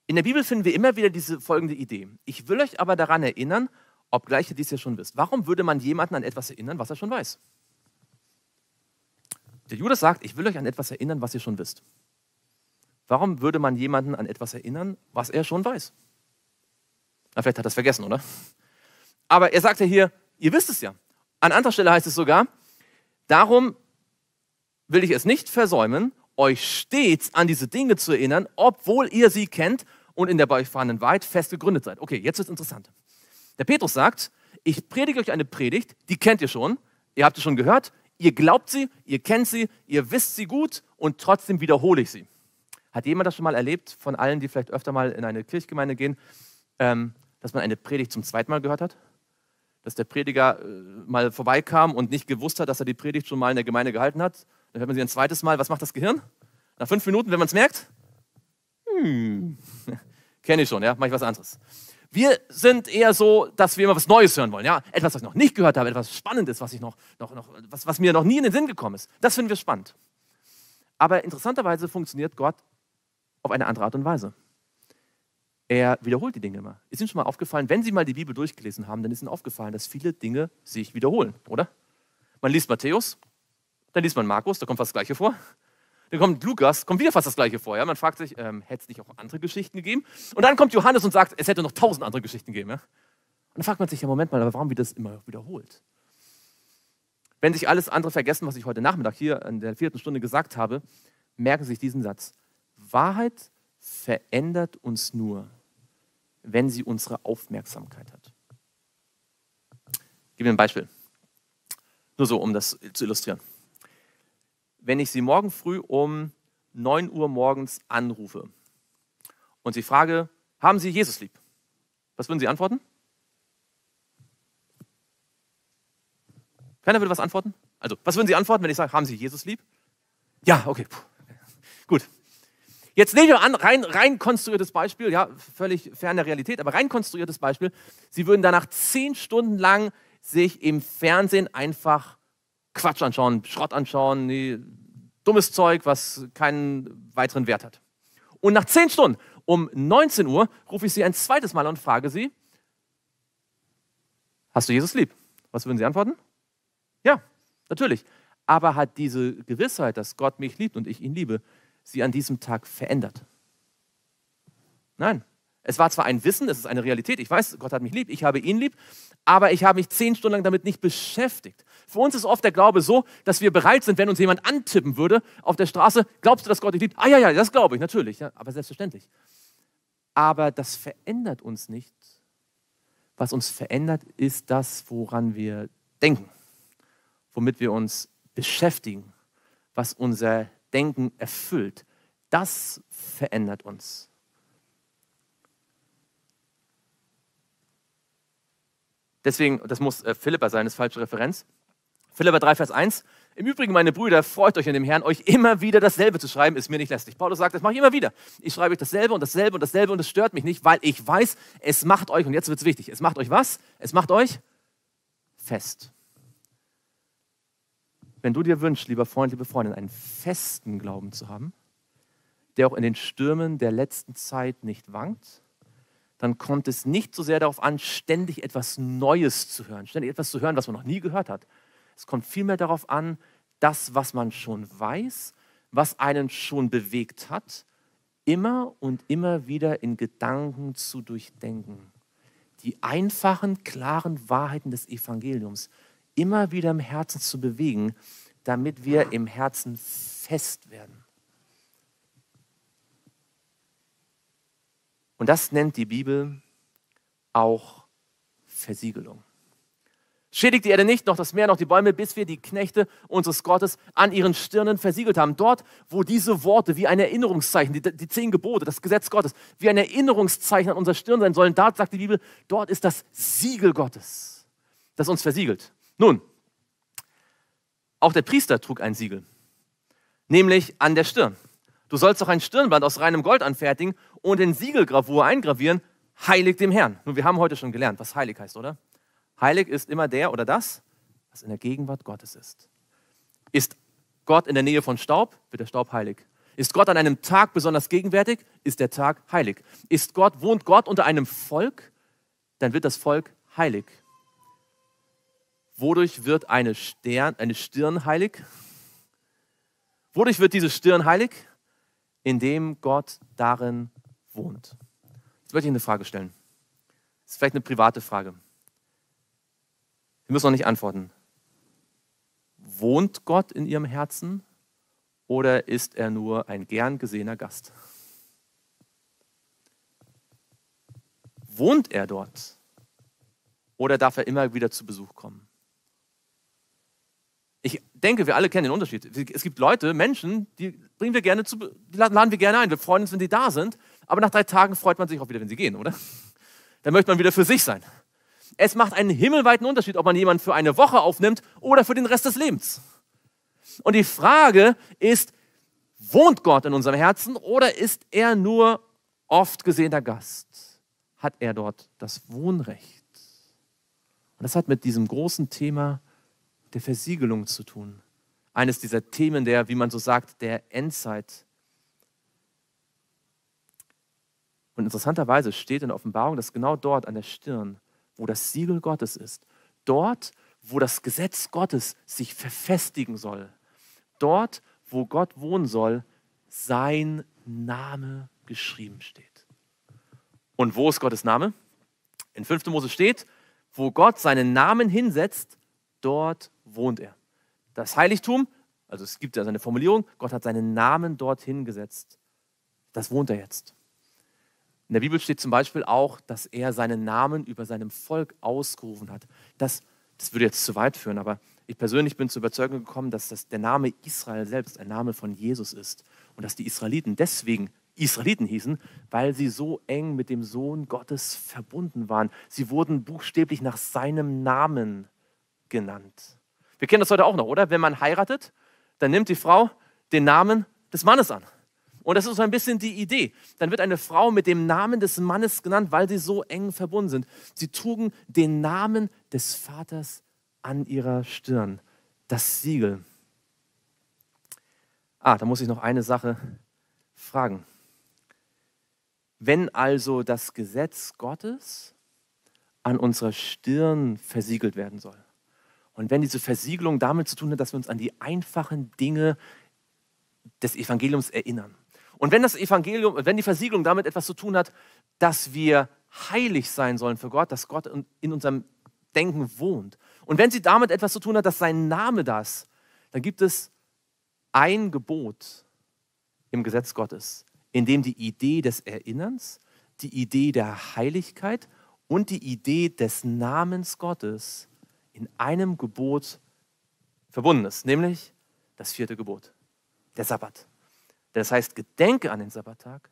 In der Bibel finden wir immer wieder diese folgende Idee. Ich will euch aber daran erinnern, obgleich ihr dies ja schon wisst. Warum würde man jemanden an etwas erinnern, was er schon weiß? Der Judas sagt, ich will euch an etwas erinnern, was ihr schon wisst. Warum würde man jemanden an etwas erinnern, was er schon weiß? Na, vielleicht hat er es vergessen, oder? Aber er sagt ja hier, ihr wisst es ja. An anderer Stelle heißt es sogar, darum will ich es nicht versäumen, euch stets an diese Dinge zu erinnern, obwohl ihr sie kennt und in der bei euch vorhandenen Wahrheit fest gegründet seid. Okay, jetzt wird es interessant. Der Petrus sagt, ich predige euch eine Predigt, die kennt ihr schon, ihr habt sie schon gehört, ihr glaubt sie, ihr kennt sie, ihr wisst sie gut und trotzdem wiederhole ich sie. Hat jemand das schon mal erlebt, von allen, die vielleicht öfter mal in eine Kirchgemeinde gehen, ähm, dass man eine Predigt zum zweiten Mal gehört hat? Dass der Prediger äh, mal vorbeikam und nicht gewusst hat, dass er die Predigt schon mal in der Gemeinde gehalten hat. Dann hört man sie ein zweites Mal. Was macht das Gehirn? Nach fünf Minuten, wenn man es merkt? Hm, kenne ich schon, ja, mache ich was anderes. Wir sind eher so, dass wir immer was Neues hören wollen. Ja? Etwas, was ich noch nicht gehört habe, etwas Spannendes, was, ich noch, noch, noch, was, was mir noch nie in den Sinn gekommen ist. Das finden wir spannend. Aber interessanterweise funktioniert Gott auf eine andere Art und Weise. Er wiederholt die Dinge immer. Ist Ihnen schon mal aufgefallen, wenn Sie mal die Bibel durchgelesen haben, dann ist Ihnen aufgefallen, dass viele Dinge sich wiederholen, oder? Man liest Matthäus, dann liest man Markus, da kommt fast das Gleiche vor. Dann kommt Lukas, kommt wieder fast das Gleiche vor. Ja? Man fragt sich, ähm, hätte es nicht auch andere Geschichten gegeben? Und dann kommt Johannes und sagt, es hätte noch tausend andere Geschichten gegeben. Ja? Und dann fragt man sich, ja, Moment mal, aber warum wird das immer wiederholt? Wenn sich alles andere vergessen, was ich heute Nachmittag hier in der vierten Stunde gesagt habe, merken Sie sich diesen Satz. Wahrheit verändert uns nur, wenn sie unsere Aufmerksamkeit hat. Ich gebe Ihnen ein Beispiel. Nur so, um das zu illustrieren wenn ich Sie morgen früh um 9 Uhr morgens anrufe und Sie frage, haben Sie Jesus lieb? Was würden Sie antworten? Keiner würde was antworten? Also, was würden Sie antworten, wenn ich sage, haben Sie Jesus lieb? Ja, okay. Puh. Gut. Jetzt nehmen wir an, rein, rein konstruiertes Beispiel, ja, völlig fern der Realität, aber rein konstruiertes Beispiel. Sie würden danach zehn Stunden lang sich im Fernsehen einfach Quatsch anschauen, Schrott anschauen, nee, dummes Zeug, was keinen weiteren Wert hat. Und nach zehn Stunden, um 19 Uhr, rufe ich Sie ein zweites Mal und frage Sie, hast du Jesus lieb? Was würden Sie antworten? Ja, natürlich. Aber hat diese Gewissheit, dass Gott mich liebt und ich ihn liebe, Sie an diesem Tag verändert? Nein. Es war zwar ein Wissen, es ist eine Realität, ich weiß, Gott hat mich lieb, ich habe ihn lieb, aber ich habe mich zehn Stunden lang damit nicht beschäftigt. Für uns ist oft der Glaube so, dass wir bereit sind, wenn uns jemand antippen würde auf der Straße, glaubst du, dass Gott dich liebt? Ah ja, ja, das glaube ich, natürlich, ja, aber selbstverständlich. Aber das verändert uns nicht. Was uns verändert, ist das, woran wir denken, womit wir uns beschäftigen, was unser Denken erfüllt. Das verändert uns. Deswegen, das muss äh, Philippa sein, das ist falsche Referenz. Philippa 3, Vers 1. Im Übrigen, meine Brüder, freut euch in dem Herrn, euch immer wieder dasselbe zu schreiben, ist mir nicht lästig. Paulus sagt, das mache ich immer wieder. Ich schreibe euch dasselbe und dasselbe und dasselbe und es stört mich nicht, weil ich weiß, es macht euch, und jetzt wird es wichtig, es macht euch was? Es macht euch fest. Wenn du dir wünschst, lieber Freund, liebe Freundin, einen festen Glauben zu haben, der auch in den Stürmen der letzten Zeit nicht wankt, dann kommt es nicht so sehr darauf an, ständig etwas Neues zu hören, ständig etwas zu hören, was man noch nie gehört hat. Es kommt vielmehr darauf an, das, was man schon weiß, was einen schon bewegt hat, immer und immer wieder in Gedanken zu durchdenken. Die einfachen, klaren Wahrheiten des Evangeliums immer wieder im Herzen zu bewegen, damit wir im Herzen fest werden. Und das nennt die Bibel auch Versiegelung. Schädigt die Erde nicht, noch das Meer, noch die Bäume, bis wir die Knechte unseres Gottes an ihren Stirnen versiegelt haben. Dort, wo diese Worte wie ein Erinnerungszeichen, die, die zehn Gebote, das Gesetz Gottes, wie ein Erinnerungszeichen an unserer Stirn sein sollen, da sagt die Bibel, dort ist das Siegel Gottes, das uns versiegelt. Nun, auch der Priester trug ein Siegel, nämlich an der Stirn. Du sollst auch ein Stirnband aus reinem Gold anfertigen und in Siegelgravur eingravieren, heilig dem Herrn. Nun, wir haben heute schon gelernt, was heilig heißt, oder? Heilig ist immer der oder das, was in der Gegenwart Gottes ist. Ist Gott in der Nähe von Staub, wird der Staub heilig. Ist Gott an einem Tag besonders gegenwärtig, ist der Tag heilig. Ist Gott, wohnt Gott unter einem Volk, dann wird das Volk heilig. Wodurch wird eine, Stern, eine Stirn heilig? Wodurch wird diese Stirn heilig? Indem Gott darin wohnt. Jetzt möchte ich eine Frage stellen. Das ist vielleicht eine private Frage. Wir müssen noch nicht antworten. Wohnt Gott in Ihrem Herzen oder ist er nur ein gern gesehener Gast? Wohnt er dort oder darf er immer wieder zu Besuch kommen? Ich denke, wir alle kennen den Unterschied. Es gibt Leute, Menschen, die bringen wir gerne zu, die laden wir gerne ein. Wir freuen uns, wenn die da sind, aber nach drei Tagen freut man sich auch wieder, wenn sie gehen, oder? Dann möchte man wieder für sich sein. Es macht einen himmelweiten Unterschied, ob man jemanden für eine Woche aufnimmt oder für den Rest des Lebens. Und die Frage ist, wohnt Gott in unserem Herzen oder ist er nur oft gesehener Gast? Hat er dort das Wohnrecht? Und das hat mit diesem großen Thema der Versiegelung zu tun. Eines dieser Themen der, wie man so sagt, der Endzeit. Und interessanterweise steht in der Offenbarung, dass genau dort an der Stirn, wo das Siegel Gottes ist, dort, wo das Gesetz Gottes sich verfestigen soll, dort, wo Gott wohnen soll, sein Name geschrieben steht. Und wo ist Gottes Name? In 5. Mose steht, wo Gott seinen Namen hinsetzt, dort wohnt er. Das Heiligtum, also es gibt ja seine Formulierung, Gott hat seinen Namen dorthin gesetzt. Das wohnt er jetzt. In der Bibel steht zum Beispiel auch, dass er seinen Namen über seinem Volk ausgerufen hat. Das, das würde jetzt zu weit führen, aber ich persönlich bin zur Überzeugung gekommen, dass das der Name Israel selbst ein Name von Jesus ist und dass die Israeliten deswegen Israeliten hießen, weil sie so eng mit dem Sohn Gottes verbunden waren. Sie wurden buchstäblich nach seinem Namen genannt. Wir kennen das heute auch noch, oder? Wenn man heiratet, dann nimmt die Frau den Namen des Mannes an. Und das ist so ein bisschen die Idee. Dann wird eine Frau mit dem Namen des Mannes genannt, weil sie so eng verbunden sind. Sie trugen den Namen des Vaters an ihrer Stirn, das Siegel. Ah, da muss ich noch eine Sache fragen. Wenn also das Gesetz Gottes an unserer Stirn versiegelt werden soll, und wenn diese Versiegelung damit zu tun hat, dass wir uns an die einfachen Dinge des Evangeliums erinnern. Und wenn das Evangelium, wenn die Versiegelung damit etwas zu tun hat, dass wir heilig sein sollen für Gott, dass Gott in unserem Denken wohnt. Und wenn sie damit etwas zu tun hat, dass sein Name das, dann gibt es ein Gebot im Gesetz Gottes, in dem die Idee des Erinnerns, die Idee der Heiligkeit und die Idee des Namens Gottes in einem Gebot verbunden ist, nämlich das vierte Gebot, der Sabbat. Das heißt, gedenke an den Sabbattag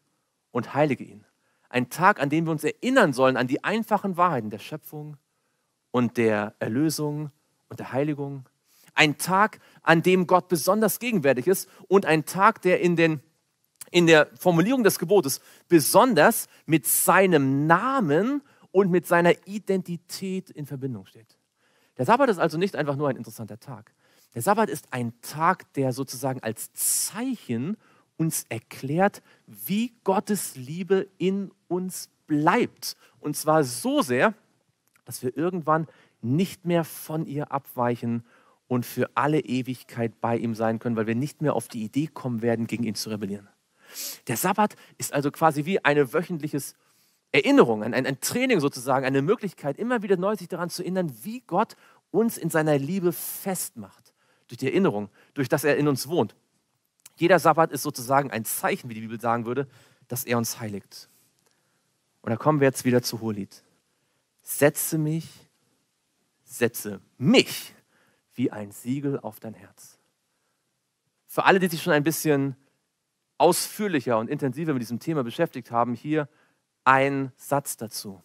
und heilige ihn. Ein Tag, an dem wir uns erinnern sollen an die einfachen Wahrheiten der Schöpfung und der Erlösung und der Heiligung. Ein Tag, an dem Gott besonders gegenwärtig ist und ein Tag, der in, den, in der Formulierung des Gebotes besonders mit seinem Namen und mit seiner Identität in Verbindung steht. Der Sabbat ist also nicht einfach nur ein interessanter Tag. Der Sabbat ist ein Tag, der sozusagen als Zeichen uns erklärt, wie Gottes Liebe in uns bleibt. Und zwar so sehr, dass wir irgendwann nicht mehr von ihr abweichen und für alle Ewigkeit bei ihm sein können, weil wir nicht mehr auf die Idee kommen werden, gegen ihn zu rebellieren. Der Sabbat ist also quasi wie eine wöchentliches Erinnerung, ein, ein Training sozusagen, eine Möglichkeit, immer wieder neu sich daran zu erinnern, wie Gott uns in seiner Liebe festmacht. Durch die Erinnerung, durch das er in uns wohnt. Jeder Sabbat ist sozusagen ein Zeichen, wie die Bibel sagen würde, dass er uns heiligt. Und da kommen wir jetzt wieder zu Hohelied. Setze mich, setze mich wie ein Siegel auf dein Herz. Für alle, die sich schon ein bisschen ausführlicher und intensiver mit diesem Thema beschäftigt haben, hier ein Satz dazu.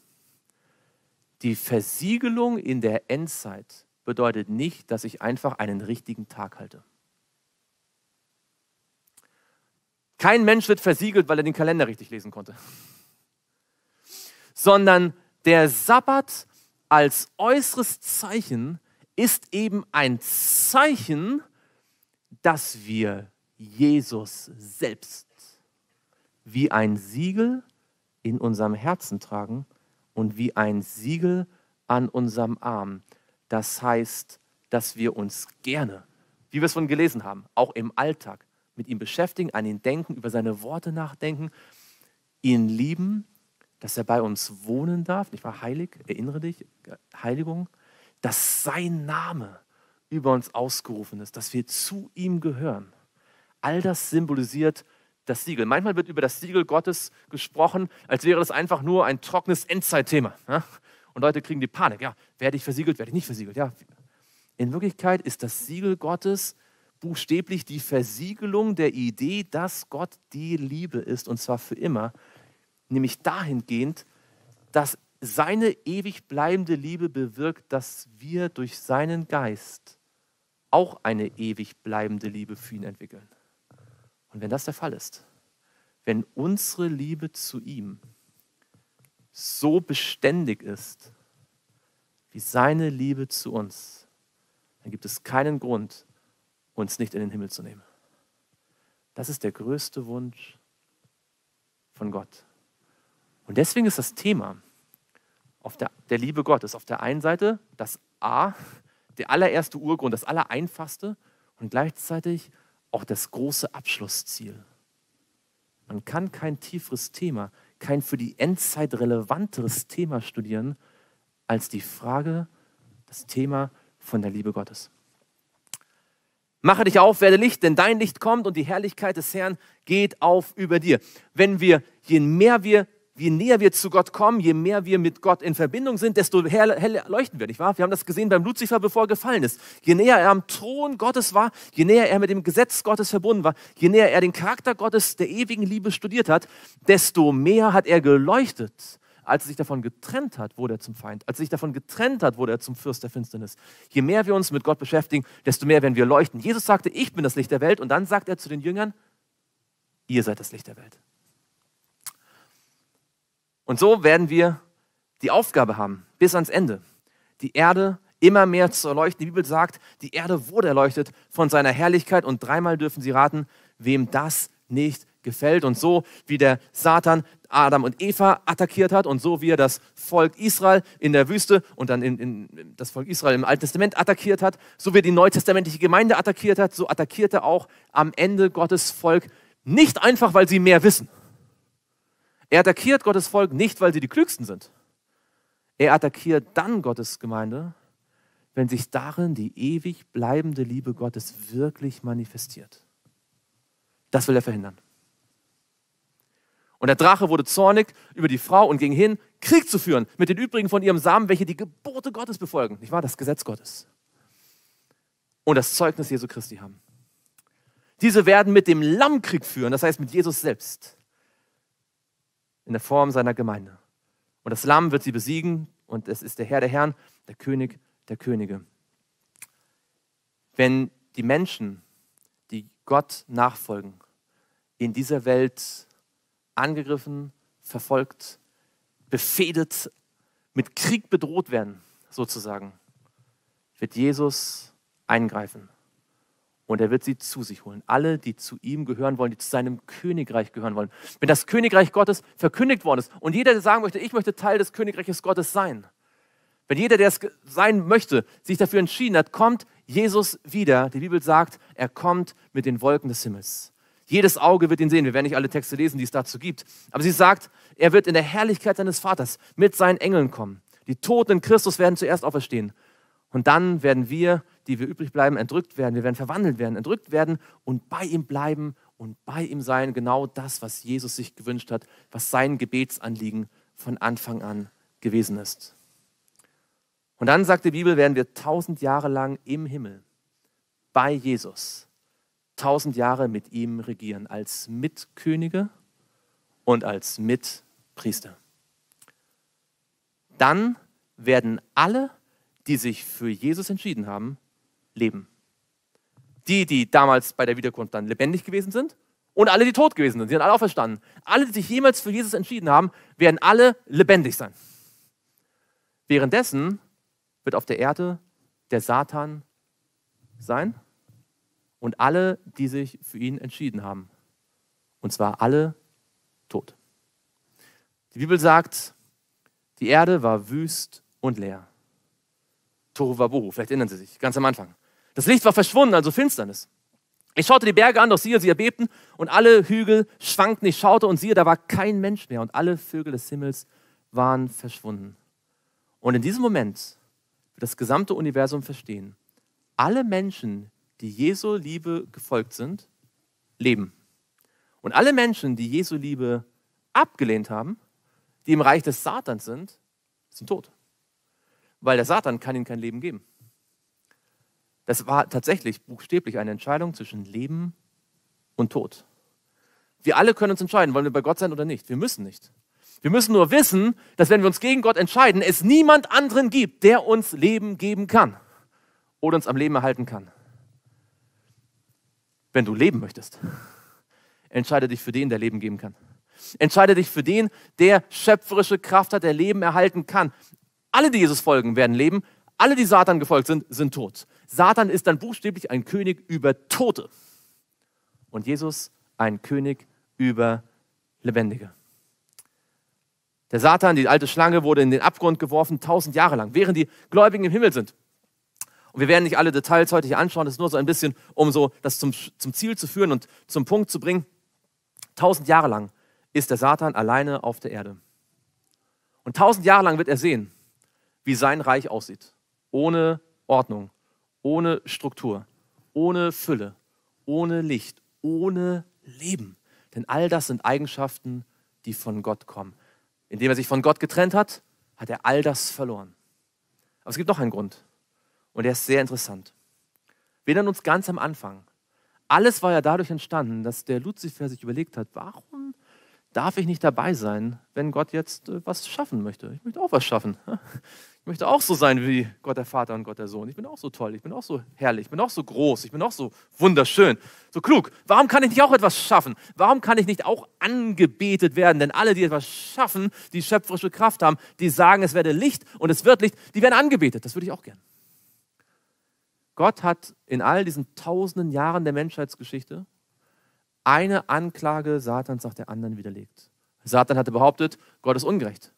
Die Versiegelung in der Endzeit bedeutet nicht, dass ich einfach einen richtigen Tag halte. Kein Mensch wird versiegelt, weil er den Kalender richtig lesen konnte. Sondern der Sabbat als äußeres Zeichen ist eben ein Zeichen, dass wir Jesus selbst wie ein Siegel in unserem Herzen tragen und wie ein Siegel an unserem Arm. Das heißt, dass wir uns gerne, wie wir es von gelesen haben, auch im Alltag mit ihm beschäftigen, an ihn denken, über seine Worte nachdenken, ihn lieben, dass er bei uns wohnen darf, nicht wahr? Heilig, erinnere dich, Heiligung, dass sein Name über uns ausgerufen ist, dass wir zu ihm gehören. All das symbolisiert das Siegel. Manchmal wird über das Siegel Gottes gesprochen, als wäre das einfach nur ein trockenes Endzeitthema. Ja? Und Leute kriegen die Panik. Ja, werde ich versiegelt, werde ich nicht versiegelt. Ja. In Wirklichkeit ist das Siegel Gottes buchstäblich die Versiegelung der Idee, dass Gott die Liebe ist und zwar für immer. Nämlich dahingehend, dass seine ewig bleibende Liebe bewirkt, dass wir durch seinen Geist auch eine ewig bleibende Liebe für ihn entwickeln. Und wenn das der Fall ist, wenn unsere Liebe zu ihm so beständig ist wie seine Liebe zu uns, dann gibt es keinen Grund, uns nicht in den Himmel zu nehmen. Das ist der größte Wunsch von Gott. Und deswegen ist das Thema auf der, der Liebe Gottes auf der einen Seite das A, der allererste Urgrund, das allereinfachste und gleichzeitig auch das große Abschlussziel. Man kann kein tieferes Thema, kein für die Endzeit relevanteres Thema studieren als die Frage, das Thema von der Liebe Gottes. Mache dich auf, werde Licht, denn dein Licht kommt und die Herrlichkeit des Herrn geht auf über dir. Wenn wir, je mehr wir je näher wir zu Gott kommen, je mehr wir mit Gott in Verbindung sind, desto heller leuchten wir, nicht wahr? Wir haben das gesehen beim Luzifer, bevor er gefallen ist. Je näher er am Thron Gottes war, je näher er mit dem Gesetz Gottes verbunden war, je näher er den Charakter Gottes der ewigen Liebe studiert hat, desto mehr hat er geleuchtet. Als er sich davon getrennt hat, wurde er zum Feind. Als er sich davon getrennt hat, wurde er zum Fürst der Finsternis. Je mehr wir uns mit Gott beschäftigen, desto mehr werden wir leuchten. Jesus sagte, ich bin das Licht der Welt. Und dann sagt er zu den Jüngern, ihr seid das Licht der Welt. Und so werden wir die Aufgabe haben, bis ans Ende, die Erde immer mehr zu erleuchten. Die Bibel sagt, die Erde wurde erleuchtet von seiner Herrlichkeit und dreimal dürfen sie raten, wem das nicht gefällt. Und so wie der Satan Adam und Eva attackiert hat und so wie er das Volk Israel in der Wüste und dann in, in das Volk Israel im Alten Testament attackiert hat, so wie er die neutestamentliche Gemeinde attackiert hat, so attackiert er auch am Ende Gottes Volk nicht einfach, weil sie mehr wissen, er attackiert Gottes Volk nicht, weil sie die Klügsten sind. Er attackiert dann Gottes Gemeinde, wenn sich darin die ewig bleibende Liebe Gottes wirklich manifestiert. Das will er verhindern. Und der Drache wurde zornig über die Frau und ging hin, Krieg zu führen mit den übrigen von ihrem Samen, welche die Gebote Gottes befolgen. Nicht wahr? Das Gesetz Gottes. Und das Zeugnis Jesu Christi haben. Diese werden mit dem Lamm Krieg führen, das heißt mit Jesus selbst in der Form seiner Gemeinde. Und das Lamm wird sie besiegen und es ist der Herr der Herren, der König der Könige. Wenn die Menschen, die Gott nachfolgen, in dieser Welt angegriffen, verfolgt, befehdet, mit Krieg bedroht werden, sozusagen, wird Jesus eingreifen und er wird sie zu sich holen. Alle, die zu ihm gehören wollen, die zu seinem Königreich gehören wollen. Wenn das Königreich Gottes verkündigt worden ist und jeder, der sagen möchte, ich möchte Teil des Königreiches Gottes sein, wenn jeder, der es sein möchte, sich dafür entschieden hat, kommt Jesus wieder. Die Bibel sagt, er kommt mit den Wolken des Himmels. Jedes Auge wird ihn sehen. Wir werden nicht alle Texte lesen, die es dazu gibt. Aber sie sagt, er wird in der Herrlichkeit seines Vaters mit seinen Engeln kommen. Die Toten in Christus werden zuerst auferstehen. Und dann werden wir die wir übrig bleiben, entrückt werden. Wir werden verwandelt werden, entrückt werden und bei ihm bleiben und bei ihm sein. Genau das, was Jesus sich gewünscht hat, was sein Gebetsanliegen von Anfang an gewesen ist. Und dann sagt die Bibel, werden wir tausend Jahre lang im Himmel bei Jesus, tausend Jahre mit ihm regieren, als Mitkönige und als Mitpriester. Dann werden alle, die sich für Jesus entschieden haben, leben. Die, die damals bei der Wiederkunft dann lebendig gewesen sind und alle, die tot gewesen sind. Sie sind alle auferstanden. Alle, die sich jemals für Jesus entschieden haben, werden alle lebendig sein. Währenddessen wird auf der Erde der Satan sein und alle, die sich für ihn entschieden haben. Und zwar alle tot. Die Bibel sagt, die Erde war wüst und leer. Tohu Wabohu, vielleicht erinnern Sie sich, ganz am Anfang. Das Licht war verschwunden, also Finsternis. Ich schaute die Berge an, doch siehe, sie erbebten und alle Hügel schwankten. Ich schaute und siehe, da war kein Mensch mehr und alle Vögel des Himmels waren verschwunden. Und in diesem Moment wird das gesamte Universum verstehen. Alle Menschen, die Jesu Liebe gefolgt sind, leben. Und alle Menschen, die Jesu Liebe abgelehnt haben, die im Reich des Satans sind, sind tot. Weil der Satan kann ihnen kein Leben geben. Das war tatsächlich buchstäblich eine Entscheidung zwischen Leben und Tod. Wir alle können uns entscheiden, wollen wir bei Gott sein oder nicht. Wir müssen nicht. Wir müssen nur wissen, dass wenn wir uns gegen Gott entscheiden, es niemand anderen gibt, der uns Leben geben kann oder uns am Leben erhalten kann. Wenn du leben möchtest, entscheide dich für den, der Leben geben kann. Entscheide dich für den, der schöpferische Kraft hat, der Leben erhalten kann. Alle, die Jesus folgen, werden leben. Alle, die Satan gefolgt sind, sind tot. Satan ist dann buchstäblich ein König über Tote. Und Jesus ein König über Lebendige. Der Satan, die alte Schlange, wurde in den Abgrund geworfen, tausend Jahre lang, während die Gläubigen im Himmel sind. Und wir werden nicht alle Details heute hier anschauen, das ist nur so ein bisschen, um so das zum, zum Ziel zu führen und zum Punkt zu bringen. Tausend Jahre lang ist der Satan alleine auf der Erde. Und tausend Jahre lang wird er sehen, wie sein Reich aussieht. Ohne Ordnung, ohne Struktur, ohne Fülle, ohne Licht, ohne Leben. Denn all das sind Eigenschaften, die von Gott kommen. Indem er sich von Gott getrennt hat, hat er all das verloren. Aber es gibt noch einen Grund. Und der ist sehr interessant. Wir erinnern uns ganz am Anfang. Alles war ja dadurch entstanden, dass der Luzifer sich überlegt hat, warum darf ich nicht dabei sein, wenn Gott jetzt äh, was schaffen möchte? Ich möchte auch was schaffen. Ich möchte auch so sein wie Gott der Vater und Gott der Sohn. Ich bin auch so toll, ich bin auch so herrlich, ich bin auch so groß, ich bin auch so wunderschön, so klug. Warum kann ich nicht auch etwas schaffen? Warum kann ich nicht auch angebetet werden? Denn alle, die etwas schaffen, die schöpferische Kraft haben, die sagen, es werde Licht und es wird Licht, die werden angebetet. Das würde ich auch gern. Gott hat in all diesen tausenden Jahren der Menschheitsgeschichte eine Anklage Satans nach der anderen widerlegt. Satan hatte behauptet, Gott ist ungerecht.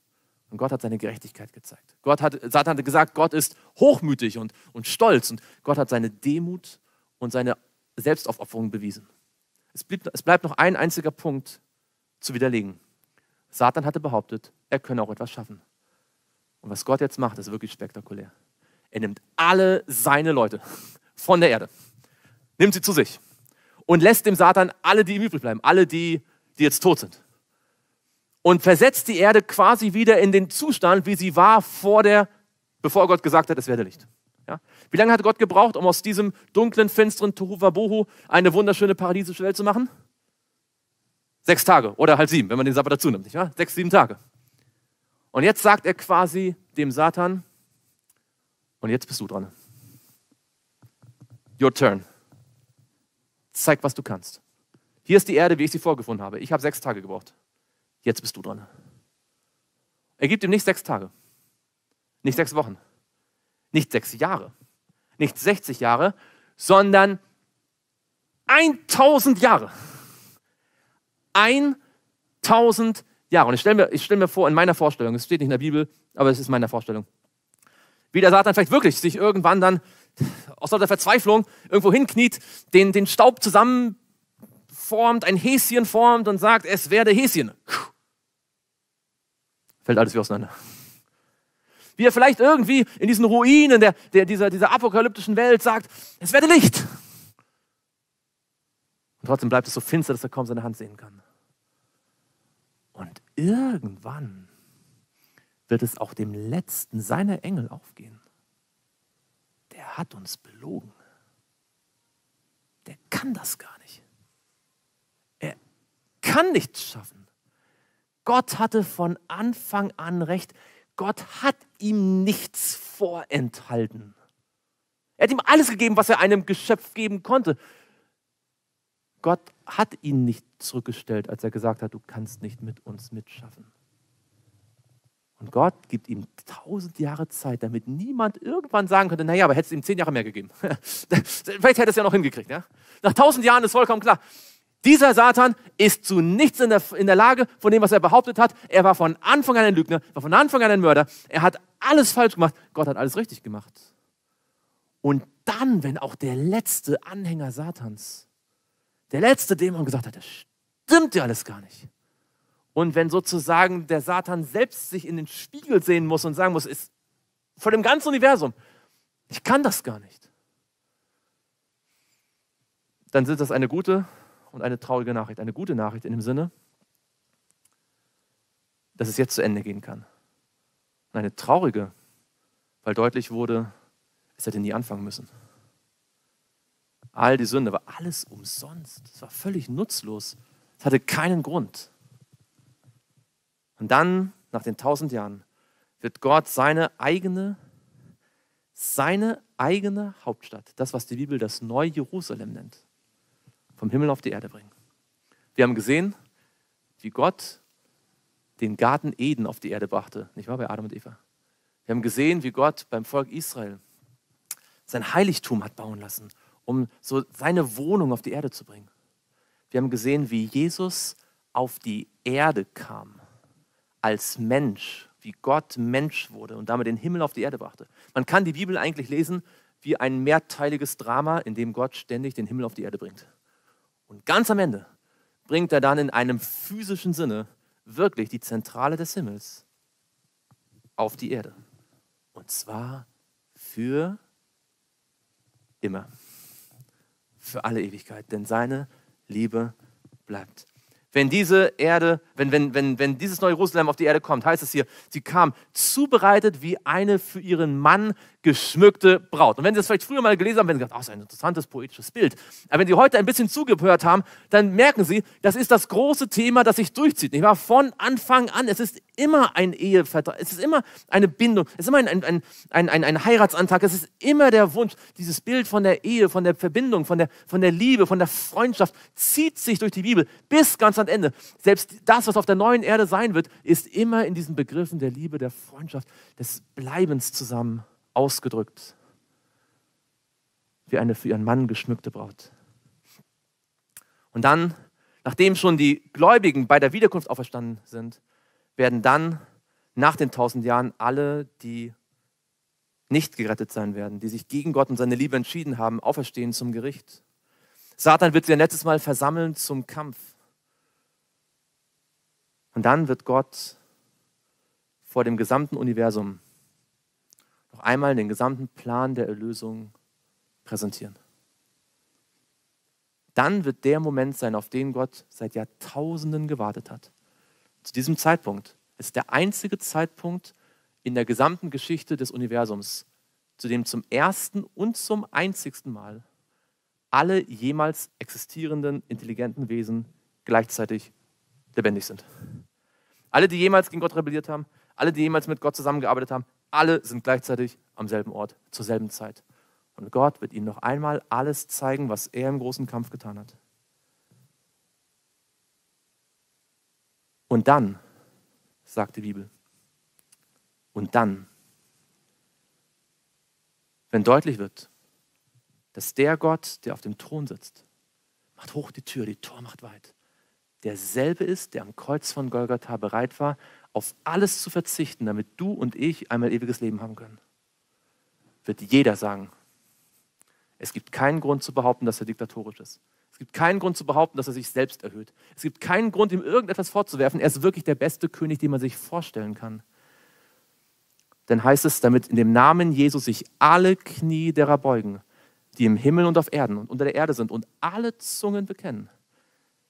Und Gott hat seine Gerechtigkeit gezeigt. Gott hat, Satan hatte gesagt, Gott ist hochmütig und, und stolz. Und Gott hat seine Demut und seine Selbstaufopferung bewiesen. Es, blieb, es bleibt noch ein einziger Punkt zu widerlegen. Satan hatte behauptet, er könne auch etwas schaffen. Und was Gott jetzt macht, ist wirklich spektakulär. Er nimmt alle seine Leute von der Erde, nimmt sie zu sich und lässt dem Satan alle, die ihm übrig bleiben, alle, die, die jetzt tot sind und versetzt die Erde quasi wieder in den Zustand, wie sie war vor der, bevor Gott gesagt hat, es werde Licht. Ja? Wie lange hat Gott gebraucht, um aus diesem dunklen, finsteren Tohuwabohu eine wunderschöne paradiesische Welt zu machen? Sechs Tage oder halt sieben, wenn man den Sabbat dazu nimmt. Nicht wahr? Sechs, sieben Tage. Und jetzt sagt er quasi dem Satan, und jetzt bist du dran. Your turn. Zeig, was du kannst. Hier ist die Erde, wie ich sie vorgefunden habe. Ich habe sechs Tage gebraucht jetzt bist du dran. Er gibt ihm nicht sechs Tage, nicht sechs Wochen, nicht sechs Jahre, nicht 60 Jahre, sondern 1000 Jahre. 1000 Jahre. Und ich stelle mir, stell mir vor, in meiner Vorstellung, es steht nicht in der Bibel, aber es ist meine Vorstellung, wie der Satan vielleicht wirklich sich irgendwann dann aus lauter Verzweiflung irgendwo hinkniet, den, den Staub zusammenformt, ein Häschen formt und sagt, es werde Häschen fällt alles wie auseinander. Wie er vielleicht irgendwie in diesen Ruinen der, der, dieser, dieser apokalyptischen Welt sagt, es werde Licht. Und trotzdem bleibt es so finster, dass er kaum seine Hand sehen kann. Und irgendwann wird es auch dem letzten seiner Engel aufgehen. Der hat uns belogen. Der kann das gar nicht. Er kann nichts schaffen. Gott hatte von Anfang an recht. Gott hat ihm nichts vorenthalten. Er hat ihm alles gegeben, was er einem Geschöpf geben konnte. Gott hat ihn nicht zurückgestellt, als er gesagt hat, du kannst nicht mit uns mitschaffen. Und Gott gibt ihm tausend Jahre Zeit, damit niemand irgendwann sagen könnte, naja, aber hätte es ihm zehn Jahre mehr gegeben. Vielleicht hätte es ja noch hingekriegt. Ja? Nach tausend Jahren ist vollkommen klar, dieser Satan ist zu nichts in der, in der Lage von dem, was er behauptet hat. Er war von Anfang an ein Lügner, war von Anfang an ein Mörder. Er hat alles falsch gemacht. Gott hat alles richtig gemacht. Und dann, wenn auch der letzte Anhänger Satans, der letzte Dämon gesagt hat, das stimmt ja alles gar nicht. Und wenn sozusagen der Satan selbst sich in den Spiegel sehen muss und sagen muss, ist vor dem ganzen Universum, ich kann das gar nicht, dann sind das eine gute und eine traurige Nachricht. Eine gute Nachricht in dem Sinne, dass es jetzt zu Ende gehen kann. Und eine traurige, weil deutlich wurde, es hätte nie anfangen müssen. All die Sünde war alles umsonst. Es war völlig nutzlos. Es hatte keinen Grund. Und dann, nach den tausend Jahren, wird Gott seine eigene, seine eigene Hauptstadt, das, was die Bibel das Neue Jerusalem nennt, vom Himmel auf die Erde bringen. Wir haben gesehen, wie Gott den Garten Eden auf die Erde brachte, nicht wahr, bei Adam und Eva. Wir haben gesehen, wie Gott beim Volk Israel sein Heiligtum hat bauen lassen, um so seine Wohnung auf die Erde zu bringen. Wir haben gesehen, wie Jesus auf die Erde kam als Mensch, wie Gott Mensch wurde und damit den Himmel auf die Erde brachte. Man kann die Bibel eigentlich lesen wie ein mehrteiliges Drama, in dem Gott ständig den Himmel auf die Erde bringt. Und ganz am Ende bringt er dann in einem physischen Sinne wirklich die Zentrale des Himmels auf die Erde. Und zwar für immer. Für alle Ewigkeit. Denn seine Liebe bleibt. Wenn diese Erde, wenn, wenn, wenn, wenn dieses neue Jerusalem auf die Erde kommt, heißt es hier, sie kam zubereitet wie eine für ihren Mann geschmückte Braut. Und wenn Sie das vielleicht früher mal gelesen haben, wenn Sie gesagt, ach, das ist ein interessantes poetisches Bild. Aber wenn Sie heute ein bisschen zugehört haben, dann merken Sie, das ist das große Thema, das sich durchzieht. Nicht wahr? Von Anfang an. Es ist immer ein Ehevertrag. Es ist immer eine Bindung. Es ist immer ein, ein, ein, ein, ein Heiratsantrag. Es ist immer der Wunsch. Dieses Bild von der Ehe, von der Verbindung, von der, von der Liebe, von der Freundschaft zieht sich durch die Bibel bis ganz ans Ende. Selbst das, was auf der neuen Erde sein wird, ist immer in diesen Begriffen der Liebe, der Freundschaft, des Bleibens zusammen ausgedrückt wie eine für ihren Mann geschmückte Braut. Und dann, nachdem schon die Gläubigen bei der Wiederkunft auferstanden sind, werden dann nach den tausend Jahren alle, die nicht gerettet sein werden, die sich gegen Gott und seine Liebe entschieden haben, auferstehen zum Gericht. Satan wird sie ein letztes Mal versammeln zum Kampf. Und dann wird Gott vor dem gesamten Universum noch einmal den gesamten Plan der Erlösung präsentieren. Dann wird der Moment sein, auf den Gott seit Jahrtausenden gewartet hat. Zu diesem Zeitpunkt ist der einzige Zeitpunkt in der gesamten Geschichte des Universums, zu dem zum ersten und zum einzigsten Mal alle jemals existierenden intelligenten Wesen gleichzeitig lebendig sind. Alle, die jemals gegen Gott rebelliert haben, alle, die jemals mit Gott zusammengearbeitet haben, alle sind gleichzeitig am selben Ort, zur selben Zeit. Und Gott wird ihnen noch einmal alles zeigen, was er im großen Kampf getan hat. Und dann, sagt die Bibel, und dann, wenn deutlich wird, dass der Gott, der auf dem Thron sitzt, macht hoch die Tür, die Tor macht weit, derselbe ist, der am Kreuz von Golgatha bereit war, auf alles zu verzichten, damit du und ich einmal ewiges Leben haben können, wird jeder sagen, es gibt keinen Grund zu behaupten, dass er diktatorisch ist. Es gibt keinen Grund zu behaupten, dass er sich selbst erhöht. Es gibt keinen Grund, ihm irgendetwas vorzuwerfen. Er ist wirklich der beste König, den man sich vorstellen kann. Denn heißt es, damit in dem Namen Jesus sich alle Knie derer beugen, die im Himmel und auf Erden und unter der Erde sind und alle Zungen bekennen,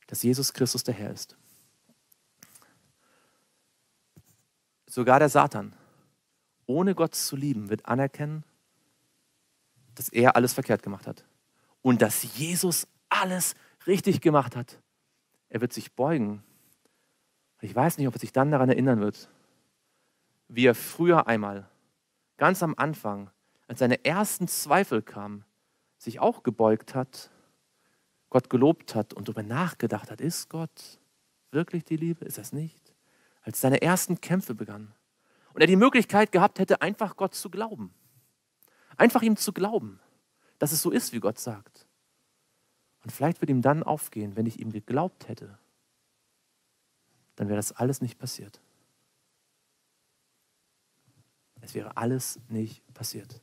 dass Jesus Christus der Herr ist. Sogar der Satan, ohne Gott zu lieben, wird anerkennen, dass er alles verkehrt gemacht hat und dass Jesus alles richtig gemacht hat. Er wird sich beugen. Ich weiß nicht, ob er sich dann daran erinnern wird, wie er früher einmal, ganz am Anfang, als seine ersten Zweifel kamen, sich auch gebeugt hat, Gott gelobt hat und darüber nachgedacht hat, ist Gott wirklich die Liebe? Ist das nicht? Als seine ersten Kämpfe begannen. Und er die Möglichkeit gehabt hätte, einfach Gott zu glauben. Einfach ihm zu glauben, dass es so ist, wie Gott sagt. Und vielleicht wird ihm dann aufgehen, wenn ich ihm geglaubt hätte, dann wäre das alles nicht passiert. Es wäre alles nicht passiert.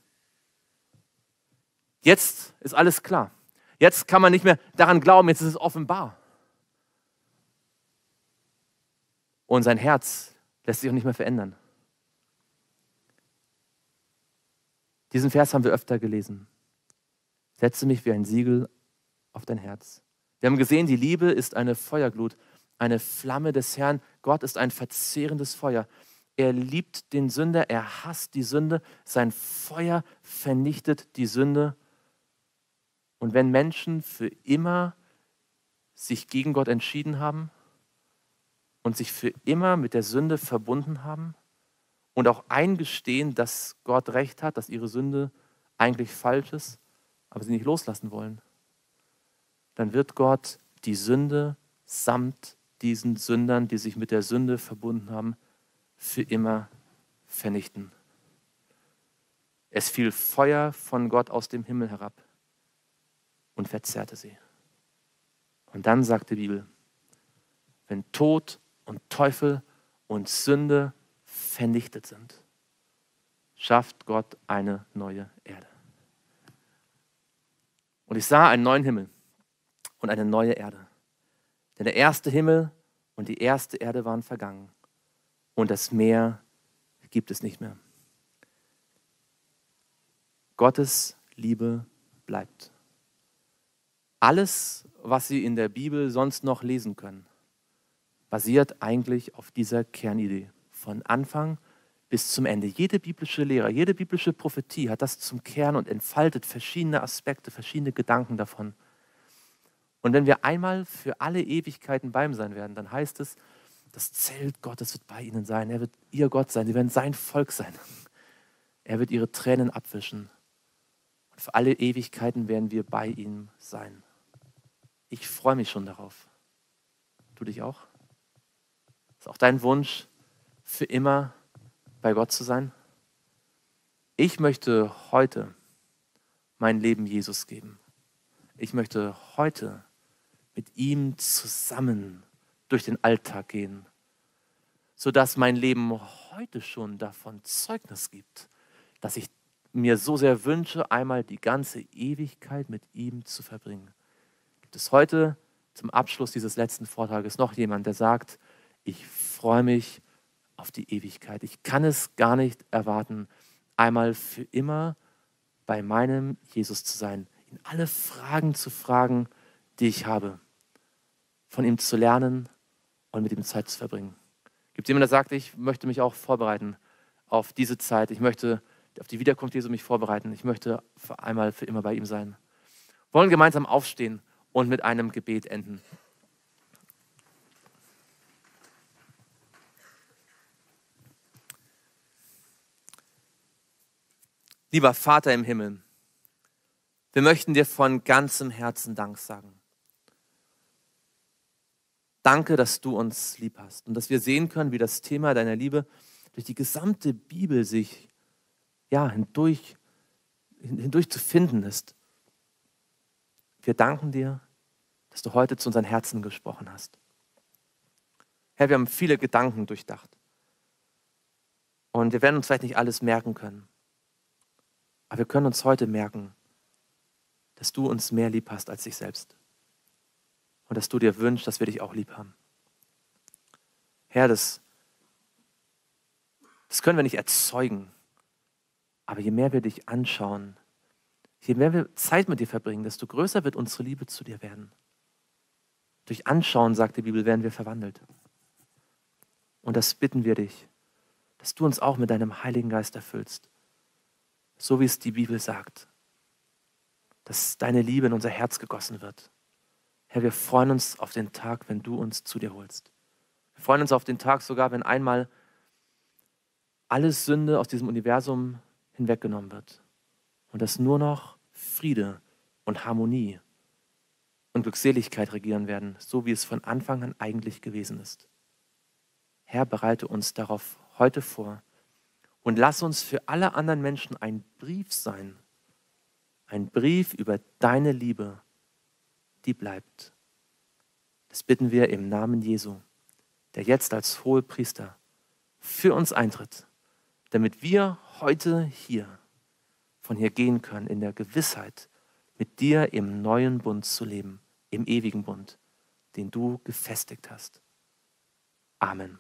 Jetzt ist alles klar. Jetzt kann man nicht mehr daran glauben, jetzt ist es offenbar. Und sein Herz lässt sich auch nicht mehr verändern. Diesen Vers haben wir öfter gelesen. Setze mich wie ein Siegel auf dein Herz. Wir haben gesehen, die Liebe ist eine Feuerglut, eine Flamme des Herrn. Gott ist ein verzehrendes Feuer. Er liebt den Sünder, er hasst die Sünde. Sein Feuer vernichtet die Sünde. Und wenn Menschen für immer sich gegen Gott entschieden haben und sich für immer mit der Sünde verbunden haben und auch eingestehen, dass Gott recht hat, dass ihre Sünde eigentlich falsch ist, aber sie nicht loslassen wollen, dann wird Gott die Sünde samt diesen Sündern, die sich mit der Sünde verbunden haben, für immer vernichten. Es fiel Feuer von Gott aus dem Himmel herab und verzerrte sie. Und dann sagt die Bibel, wenn Tod und Teufel und Sünde vernichtet sind, schafft Gott eine neue Erde. Und ich sah einen neuen Himmel und eine neue Erde. Denn der erste Himmel und die erste Erde waren vergangen und das Meer gibt es nicht mehr. Gottes Liebe bleibt. Alles, was Sie in der Bibel sonst noch lesen können, basiert eigentlich auf dieser Kernidee. Von Anfang bis zum Ende. Jede biblische Lehre, jede biblische Prophetie hat das zum Kern und entfaltet verschiedene Aspekte, verschiedene Gedanken davon. Und wenn wir einmal für alle Ewigkeiten bei ihm sein werden, dann heißt es, das Zelt Gottes wird bei ihnen sein. Er wird ihr Gott sein. Sie werden sein Volk sein. Er wird ihre Tränen abwischen. Und für alle Ewigkeiten werden wir bei ihm sein. Ich freue mich schon darauf. Du dich auch? Ist auch dein Wunsch, für immer bei Gott zu sein? Ich möchte heute mein Leben Jesus geben. Ich möchte heute mit ihm zusammen durch den Alltag gehen, sodass mein Leben heute schon davon Zeugnis gibt, dass ich mir so sehr wünsche, einmal die ganze Ewigkeit mit ihm zu verbringen. Gibt es heute zum Abschluss dieses letzten Vortrages noch jemand, der sagt, ich freue mich auf die Ewigkeit. Ich kann es gar nicht erwarten, einmal für immer bei meinem Jesus zu sein, ihn alle Fragen zu fragen, die ich habe von ihm zu lernen und mit ihm Zeit zu verbringen. Gibt es jemanden, der sagt, ich möchte mich auch vorbereiten auf diese Zeit. Ich möchte auf die Wiederkunft Jesu mich vorbereiten. Ich möchte für einmal für immer bei ihm sein. Wollen gemeinsam aufstehen und mit einem Gebet enden. Lieber Vater im Himmel, wir möchten dir von ganzem Herzen Dank sagen. Danke, dass du uns lieb hast und dass wir sehen können, wie das Thema deiner Liebe durch die gesamte Bibel sich ja, hindurch, hindurch zu finden ist. Wir danken dir, dass du heute zu unseren Herzen gesprochen hast. Herr, wir haben viele Gedanken durchdacht. Und wir werden uns vielleicht nicht alles merken können. Aber wir können uns heute merken, dass du uns mehr lieb hast als dich selbst und dass du dir wünschst, dass wir dich auch lieb haben. Herr, das, das können wir nicht erzeugen, aber je mehr wir dich anschauen, je mehr wir Zeit mit dir verbringen, desto größer wird unsere Liebe zu dir werden. Durch Anschauen, sagt die Bibel, werden wir verwandelt. Und das bitten wir dich, dass du uns auch mit deinem Heiligen Geist erfüllst, so wie es die Bibel sagt, dass deine Liebe in unser Herz gegossen wird Herr, wir freuen uns auf den Tag, wenn du uns zu dir holst. Wir freuen uns auf den Tag sogar, wenn einmal alles Sünde aus diesem Universum hinweggenommen wird und dass nur noch Friede und Harmonie und Glückseligkeit regieren werden, so wie es von Anfang an eigentlich gewesen ist. Herr, bereite uns darauf heute vor Und lass uns für alle anderen Menschen ein Brief sein. Ein Brief über deine Liebe, die bleibt. Das bitten wir im Namen Jesu, der jetzt als Hohepriester für uns eintritt, damit wir heute hier von hier gehen können in der Gewissheit, mit dir im neuen Bund zu leben, im ewigen Bund, den du gefestigt hast. Amen.